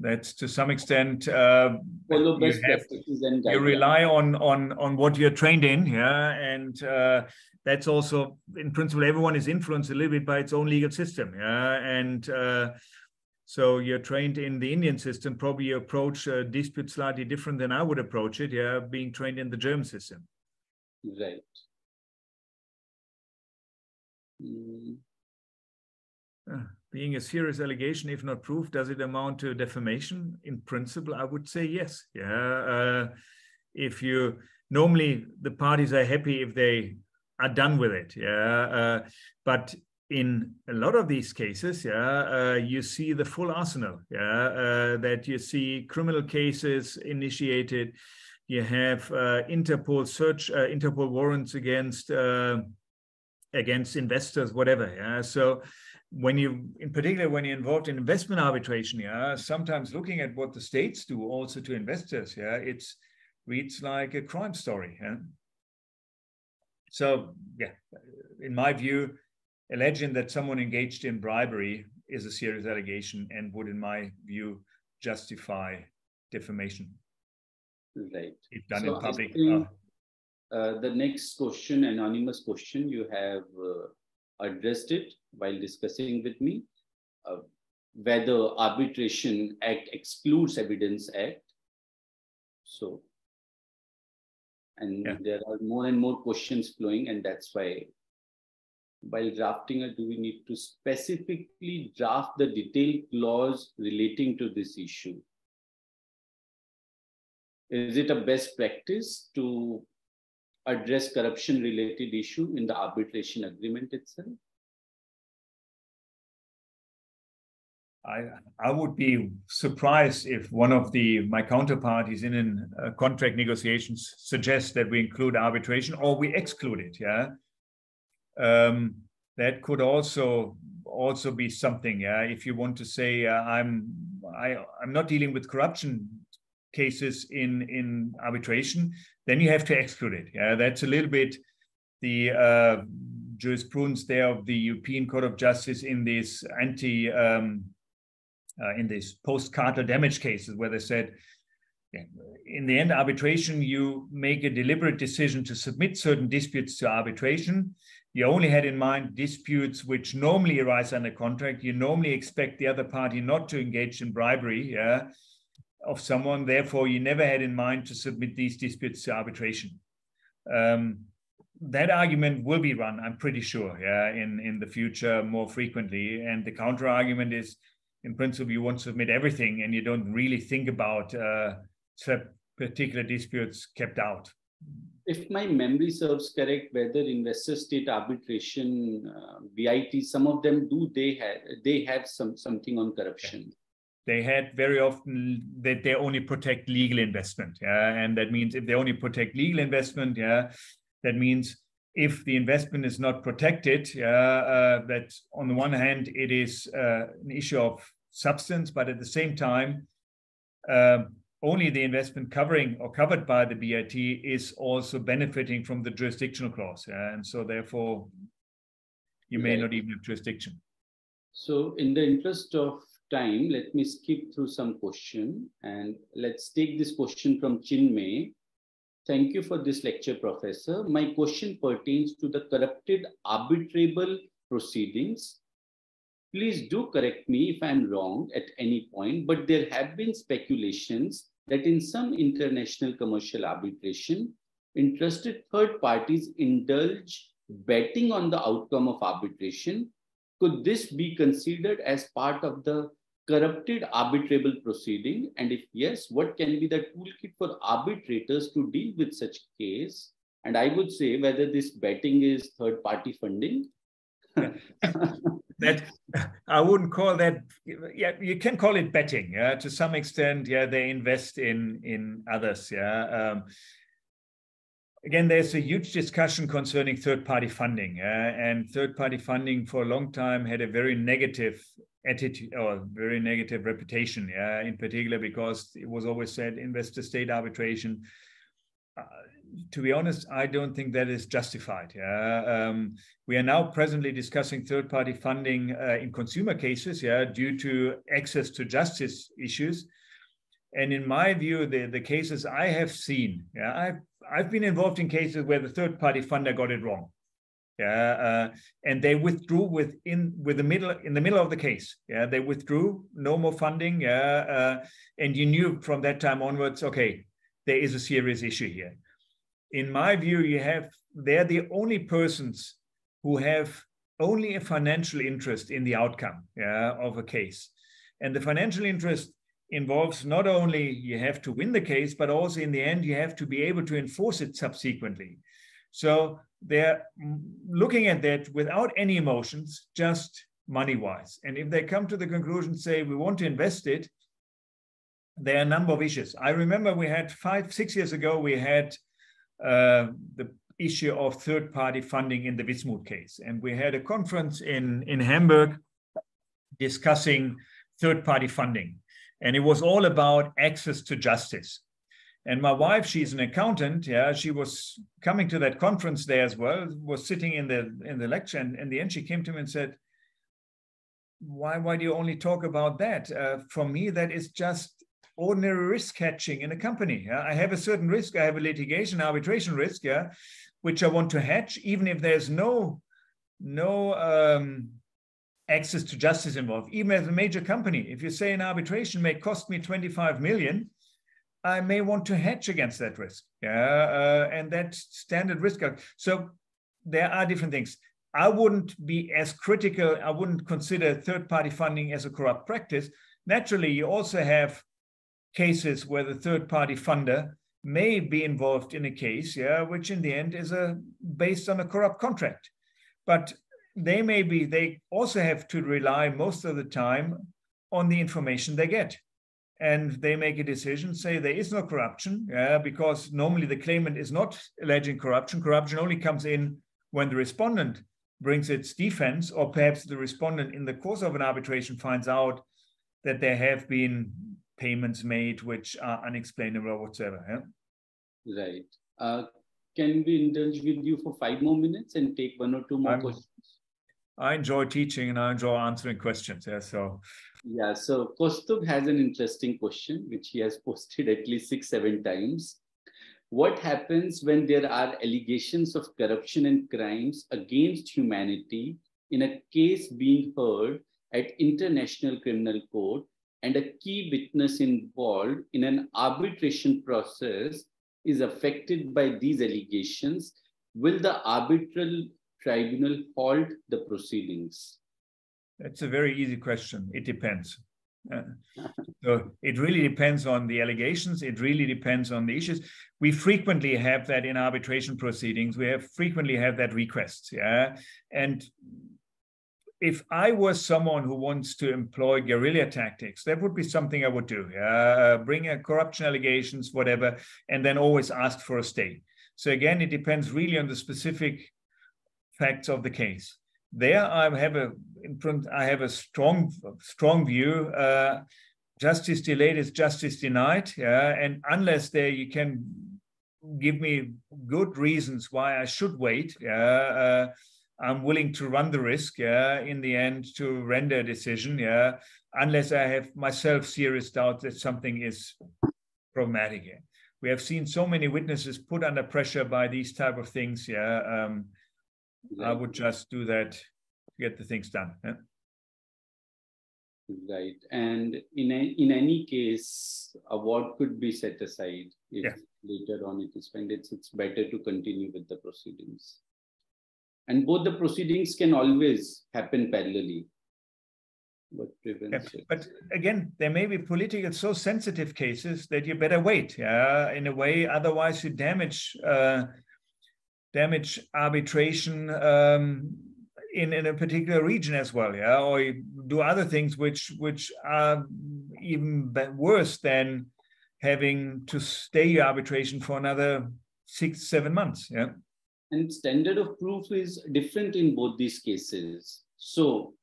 that's to some extent uh, follow best you, have, and you rely on on on what you're trained in, yeah, and uh, that's also in principle everyone is influenced a little bit by its own legal system, yeah, and. Uh, so you're trained in the Indian system. Probably you approach a dispute slightly different than I would approach it. Yeah, being trained in the German system. Right. Mm. Uh, being a serious allegation, if not proved, does it amount to defamation? In principle, I would say yes. Yeah. Uh, if you normally the parties are happy if they are done with it. Yeah. Uh, but in a lot of these cases, yeah, uh, you see the full arsenal. Yeah, uh, that you see criminal cases initiated you have uh, Interpol search, uh, Interpol warrants against against investors, whatever. Yeah. So when you, in particular, when you're involved in investment arbitration, yeah, sometimes looking at what the states do also to investors, yeah, it's reads like a crime story. Yeah. So yeah, in my view, alleging that someone engaged in bribery is a serious allegation and would, in my view, justify defamation. Right. If done so in public. Think, uh, uh, the next question, anonymous question, you have uh, addressed it while discussing with me. Uh, whether arbitration act excludes evidence act. So, and yeah. there are more and more questions flowing, and that's why while drafting it, do we need to specifically draft the detailed clause relating to this issue? Is it a best practice to address corruption related issue in the arbitration agreement itself? I, I would be surprised if one of the my counterparties in an, uh, contract negotiations suggests that we include arbitration or we exclude it. Yeah, um, that could also also be something. Yeah, if you want to say uh, I'm I I'm not dealing with corruption cases in in arbitration, then you have to exclude it. Yeah, that's a little bit the uh, jurisprudence there of the European Court of Justice in these anti um, uh, in these post cartel damage cases where they said. In the end, arbitration, you make a deliberate decision to submit certain disputes to arbitration. You only had in mind disputes which normally arise under contract. You normally expect the other party not to engage in bribery. Yeah of someone. Therefore, you never had in mind to submit these disputes to arbitration. Um, that argument will be run, I'm pretty sure, yeah, in, in the future more frequently. And the counter argument is, in principle, you want to submit everything and you don't really think about uh, particular disputes kept out. if my memory serves correct, whether investor state arbitration, uh, BIT, some of them do they have they have some something on corruption. They had very often that they only protect legal investment, yeah, and that means if they only protect legal investment, yeah, that means if the investment is not protected, yeah, uh, that on the one hand it is uh, an issue of substance, but at the same time. Um, only the investment covering or covered by the BIT is also benefiting from the jurisdictional clause. Yeah? And so therefore, you may right. not even have jurisdiction. So in the interest of time, let me skip through some question and let's take this question from Chinmay. Thank you for this lecture, Professor. My question pertains to the corrupted arbitrable proceedings. Please do correct me if I'm wrong at any point, but there have been speculations that in some international commercial arbitration, interested third parties indulge betting on the outcome of arbitration. Could this be considered as part of the corrupted arbitrable proceeding? And if yes, what can be the toolkit for arbitrators to deal with such case? And I would say whether this betting is third party funding that I wouldn't call that. Yeah, you can call it betting. Yeah, to some extent. Yeah, they invest in in others. Yeah. Um, again, there's a huge discussion concerning third-party funding, uh, and third-party funding for a long time had a very negative attitude or very negative reputation. Yeah, in particular because it was always said investor-state arbitration. Uh, to be honest, I don't think that is justified. Yeah? Um, we are now presently discussing third-party funding uh, in consumer cases, yeah, due to access to justice issues. And in my view, the, the cases I have seen, yeah, I've I've been involved in cases where the third-party funder got it wrong. Yeah, uh, and they withdrew within with the middle in the middle of the case. Yeah, they withdrew, no more funding. Yeah, uh, and you knew from that time onwards, okay, there is a serious issue here in my view, you have they're the only persons who have only a financial interest in the outcome yeah, of a case. And the financial interest involves not only you have to win the case, but also in the end, you have to be able to enforce it subsequently. So they're looking at that without any emotions, just money wise. And if they come to the conclusion, say, we want to invest it, there are a number of issues. I remember we had five, six years ago, we had uh, the issue of third-party funding in the Wismut case. And we had a conference in, in Hamburg discussing third-party funding. And it was all about access to justice. And my wife, she's an accountant. Yeah, she was coming to that conference there as well. Was sitting in the in the lecture, and in the end, she came to me and said, "Why why do you only talk about that? Uh, for me, that is just ordinary risk hedging in a company. Yeah? I have a certain risk. I have a litigation arbitration risk, yeah, which I want to hedge, even if there's no no um, access to justice involved. Even as a major company, if you say an arbitration may cost me 25 million, I may want to hedge against that risk. Yeah, uh, and that standard risk. So there are different things. I wouldn't be as critical. I wouldn't consider third-party funding as a corrupt practice. Naturally, you also have cases where the third party funder may be involved in a case, yeah, which in the end is a based on a corrupt contract. But they may be, they also have to rely most of the time on the information they get. And they make a decision, say there is no corruption, yeah, because normally the claimant is not alleging corruption. Corruption only comes in when the respondent brings its defense, or perhaps the respondent in the course of an arbitration finds out that there have been payments made which are unexplainable whatsoever. Yeah? Right. Uh, can we indulge with you for five more minutes and take one or two more I'm, questions? I enjoy teaching and I enjoy answering questions. Yeah. So yeah. So Kostub has an interesting question which he has posted at least six, seven times. What happens when there are allegations of corruption and crimes against humanity in a case being heard at International Criminal Court and a key witness involved in an arbitration process is affected by these allegations, will the arbitral tribunal halt the proceedings? That's a very easy question. It depends. Uh, [laughs] so it really depends on the allegations. It really depends on the issues. We frequently have that in arbitration proceedings. We have frequently have that request. Yeah, and if I was someone who wants to employ guerrilla tactics, that would be something I would do. Uh, bring a corruption allegations, whatever, and then always ask for a stay. So again, it depends really on the specific facts of the case. There, I have a I have a strong strong view. Uh, justice delayed is justice denied. Yeah, and unless there you can give me good reasons why I should wait. Yeah. Uh, I'm willing to run the risk, yeah, in the end to render a decision, yeah, unless I have myself serious doubt that something is problematic. Yeah. We have seen so many witnesses put under pressure by these type of things. Yeah, um, I would just do that to get the things done. Yeah? Right, and in a, in any case, award could be set aside if yeah. later on it is found it's it's better to continue with the proceedings and both the proceedings can always happen parallelly what prevents yeah, but again there may be political so sensitive cases that you better wait yeah in a way otherwise you damage uh, damage arbitration um, in, in a particular region as well yeah or do other things which which are even worse than having to stay your arbitration for another six seven months yeah and standard of proof is different in both these cases. So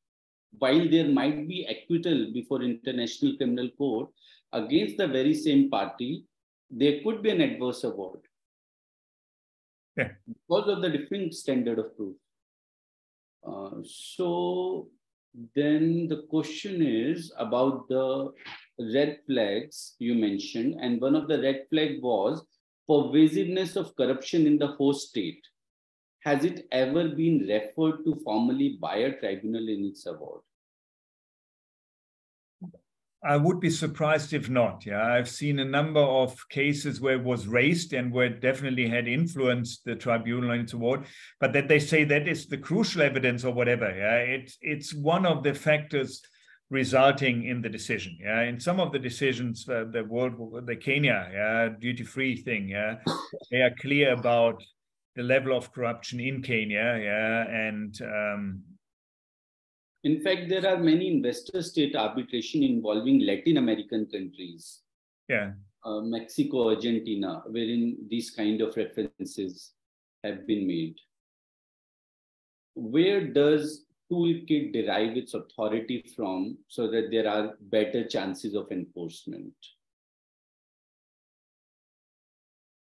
while there might be acquittal before International Criminal Court against the very same party, there could be an adverse award. Yeah. Because of the different standard of proof. Uh, so then the question is about the red flags you mentioned. And one of the red flag was pervasiveness of corruption in the host state has it ever been referred to formally by a tribunal in its award? I would be surprised if not. Yeah, I've seen a number of cases where it was raised and where it definitely had influenced the tribunal in its award, but that they say that is the crucial evidence or whatever. Yeah, it's it's one of the factors resulting in the decision. Yeah, in some of the decisions, uh, the world, the Kenya, yeah, duty free thing, yeah, [coughs] they are clear about the level of corruption in Kenya. Yeah, and um, in fact, there are many investor-state arbitration involving Latin American countries. Yeah, uh, Mexico, Argentina, wherein these kind of references have been made. Where does toolkit derive its authority from so that there are better chances of enforcement?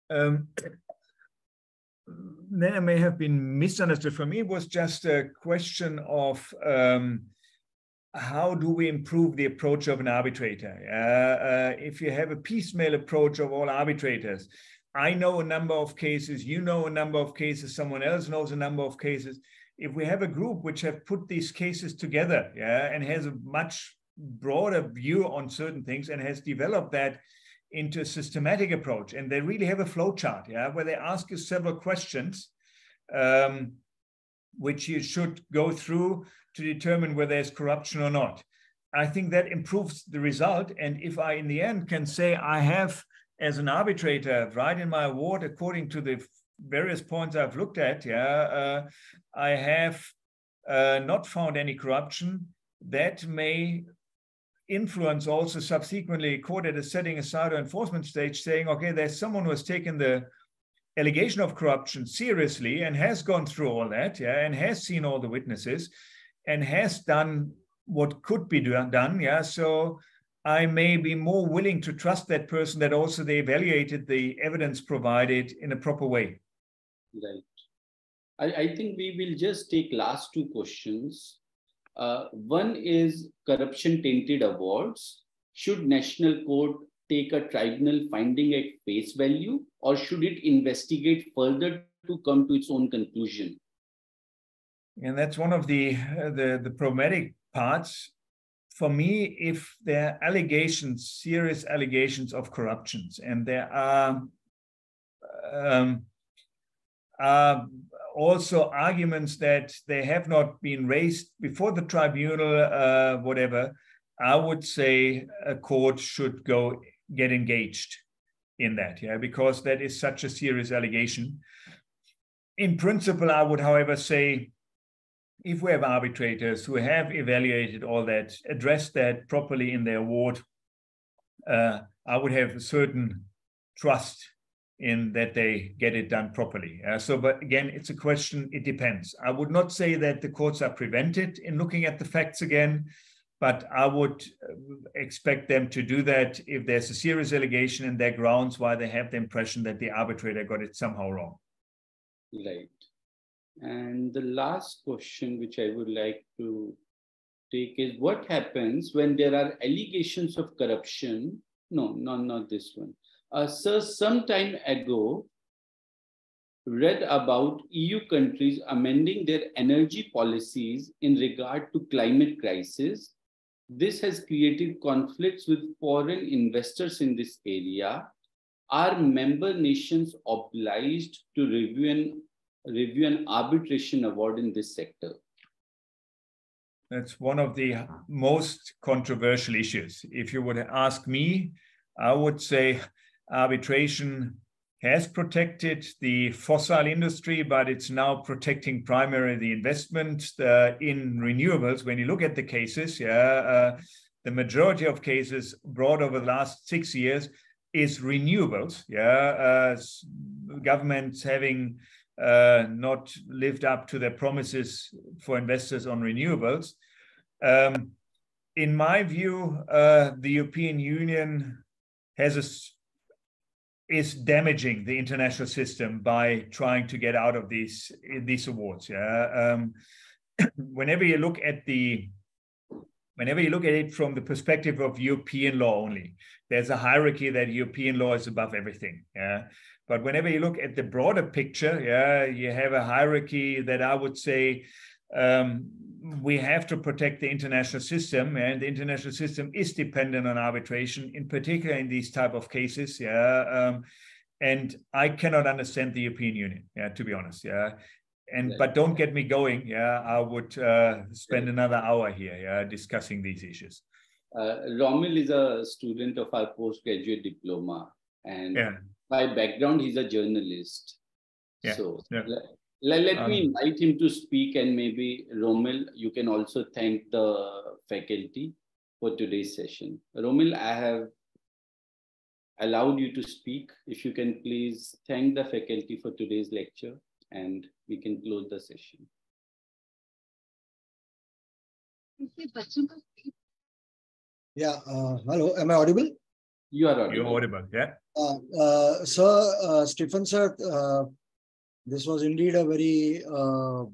Um, then may have been misunderstood. For me, it was just a question of um, how do we improve the approach of an arbitrator? Uh, uh, if you have a piecemeal approach of all arbitrators, I know a number of cases, you know a number of cases, someone else knows a number of cases. If we have a group which have put these cases together, yeah, and has a much broader view on certain things and has developed that into a systematic approach. And they really have a flow chart, yeah, where they ask you several questions, um, which you should go through to determine whether there's corruption or not. I think that improves the result. And if I, in the end, can say I have, as an arbitrator, right in my award, according to the various points I've looked at, yeah, uh, I have uh, not found any corruption. That may influence also subsequently quoted as setting aside an enforcement stage saying, okay, there's someone who has taken the allegation of corruption seriously and has gone through all that, yeah, and has seen all the witnesses and has done what could be done, yeah. So I may be more willing to trust that person that also they evaluated the evidence provided in a proper way. Right. I, I think we will just take last two questions. Uh, one is corruption tainted awards. Should national court take a tribunal finding at face value or should it investigate further to come to its own conclusion? And that's one of the, uh, the, the problematic parts. For me, if there are allegations, serious allegations of corruptions, and there are um, uh, also arguments that they have not been raised before the tribunal, uh, whatever, I would say a court should go get engaged in that, yeah, because that is such a serious allegation. In principle, I would, however, say if we have arbitrators who have evaluated all that, addressed that properly in their award, uh, I would have a certain trust in that they get it done properly. Uh, so, but again, it's a question, it depends. I would not say that the courts are prevented in looking at the facts again, but I would uh, expect them to do that if there's a serious allegation and their grounds why they have the impression that the arbitrator got it somehow wrong. Right. And the last question, which I would like to take is what happens when there are allegations of corruption? No, no, not this one. Uh, sir, some time ago, read about EU countries amending their energy policies in regard to climate crisis. This has created conflicts with foreign investors in this area. Are member nations obliged to review and review an arbitration award in this sector? That's one of the most controversial issues. If you would ask me, I would say arbitration has protected the fossil industry, but it's now protecting primarily the investment uh, in renewables. When you look at the cases, yeah, uh, the majority of cases brought over the last six years is renewables. Yeah, uh, governments having uh, not lived up to their promises for investors on renewables. Um, in my view, uh, the European Union has a is damaging the international system by trying to get out of these these awards. Yeah. Um, [clears throat] whenever you look at the whenever you look at it from the perspective of European law only, there's a hierarchy that European law is above everything. Yeah. But whenever you look at the broader picture, yeah, you have a hierarchy that I would say um, we have to protect the international system and the international system is dependent on arbitration in particular in these type of cases yeah um, and i cannot understand the european union yeah to be honest yeah and but don't get me going yeah i would uh, spend another hour here yeah discussing these issues uh, romil is a student of our postgraduate diploma and yeah. by background he's a journalist yeah. so yeah. Let, let um, me invite him to speak and maybe Romil, you can also thank the faculty for today's session. Romil, I have allowed you to speak. If you can please thank the faculty for today's lecture and we can close the session. Yeah, uh, hello, am I audible? You are audible. You're audible, yeah. Uh, uh, sir, uh, Stefan sir, uh, this was indeed a very, uh,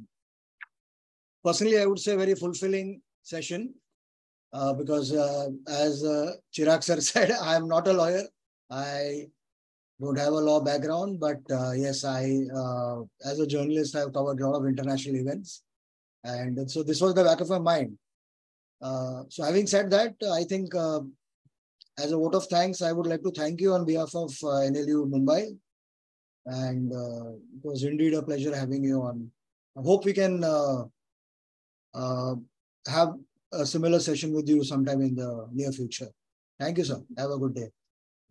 personally, I would say very fulfilling session uh, because uh, as uh, Chirag sir [laughs] said, I am not a lawyer. I don't have a law background, but uh, yes, I, uh, as a journalist, I've covered a lot of international events. And so this was the back of my mind. Uh, so having said that, I think as a vote of thanks, I would like to thank you on behalf of NLU Mumbai and uh, it was indeed a pleasure having you on. I hope we can uh, uh, have a similar session with you sometime in the near future. Thank you, sir. Have a good day.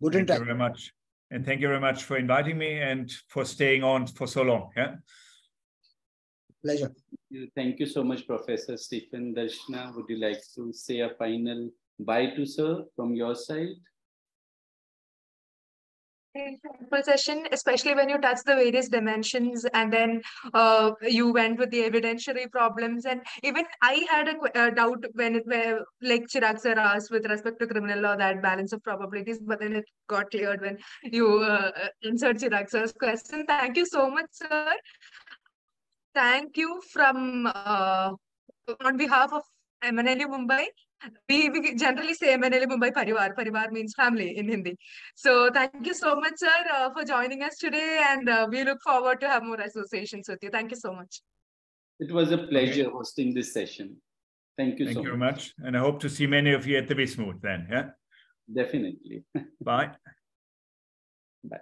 Good Thank you very much. And thank you very much for inviting me and for staying on for so long. Yeah. Pleasure. Thank you so much, Professor Stefan Darshana. Would you like to say a final bye to sir from your side? Session, especially when you touch the various dimensions and then uh, you went with the evidentiary problems. And even I had a, a doubt when it where like Chirag sir asked with respect to criminal law that balance of probabilities, but then it got cleared when you uh, answered Chirag sir's question. Thank you so much, sir. Thank you from uh, on behalf of MNLU Mumbai we, we generally say MNLU Mumbai Parivar. Parivar means family in Hindi. So thank you so much, sir, uh, for joining us today. And uh, we look forward to have more associations with you. Thank you so much. It was a pleasure okay. hosting this session. Thank you Thank so you very much. much. And I hope to see many of you at the Vis Moot then. Yeah. Definitely. [laughs] Bye. Bye.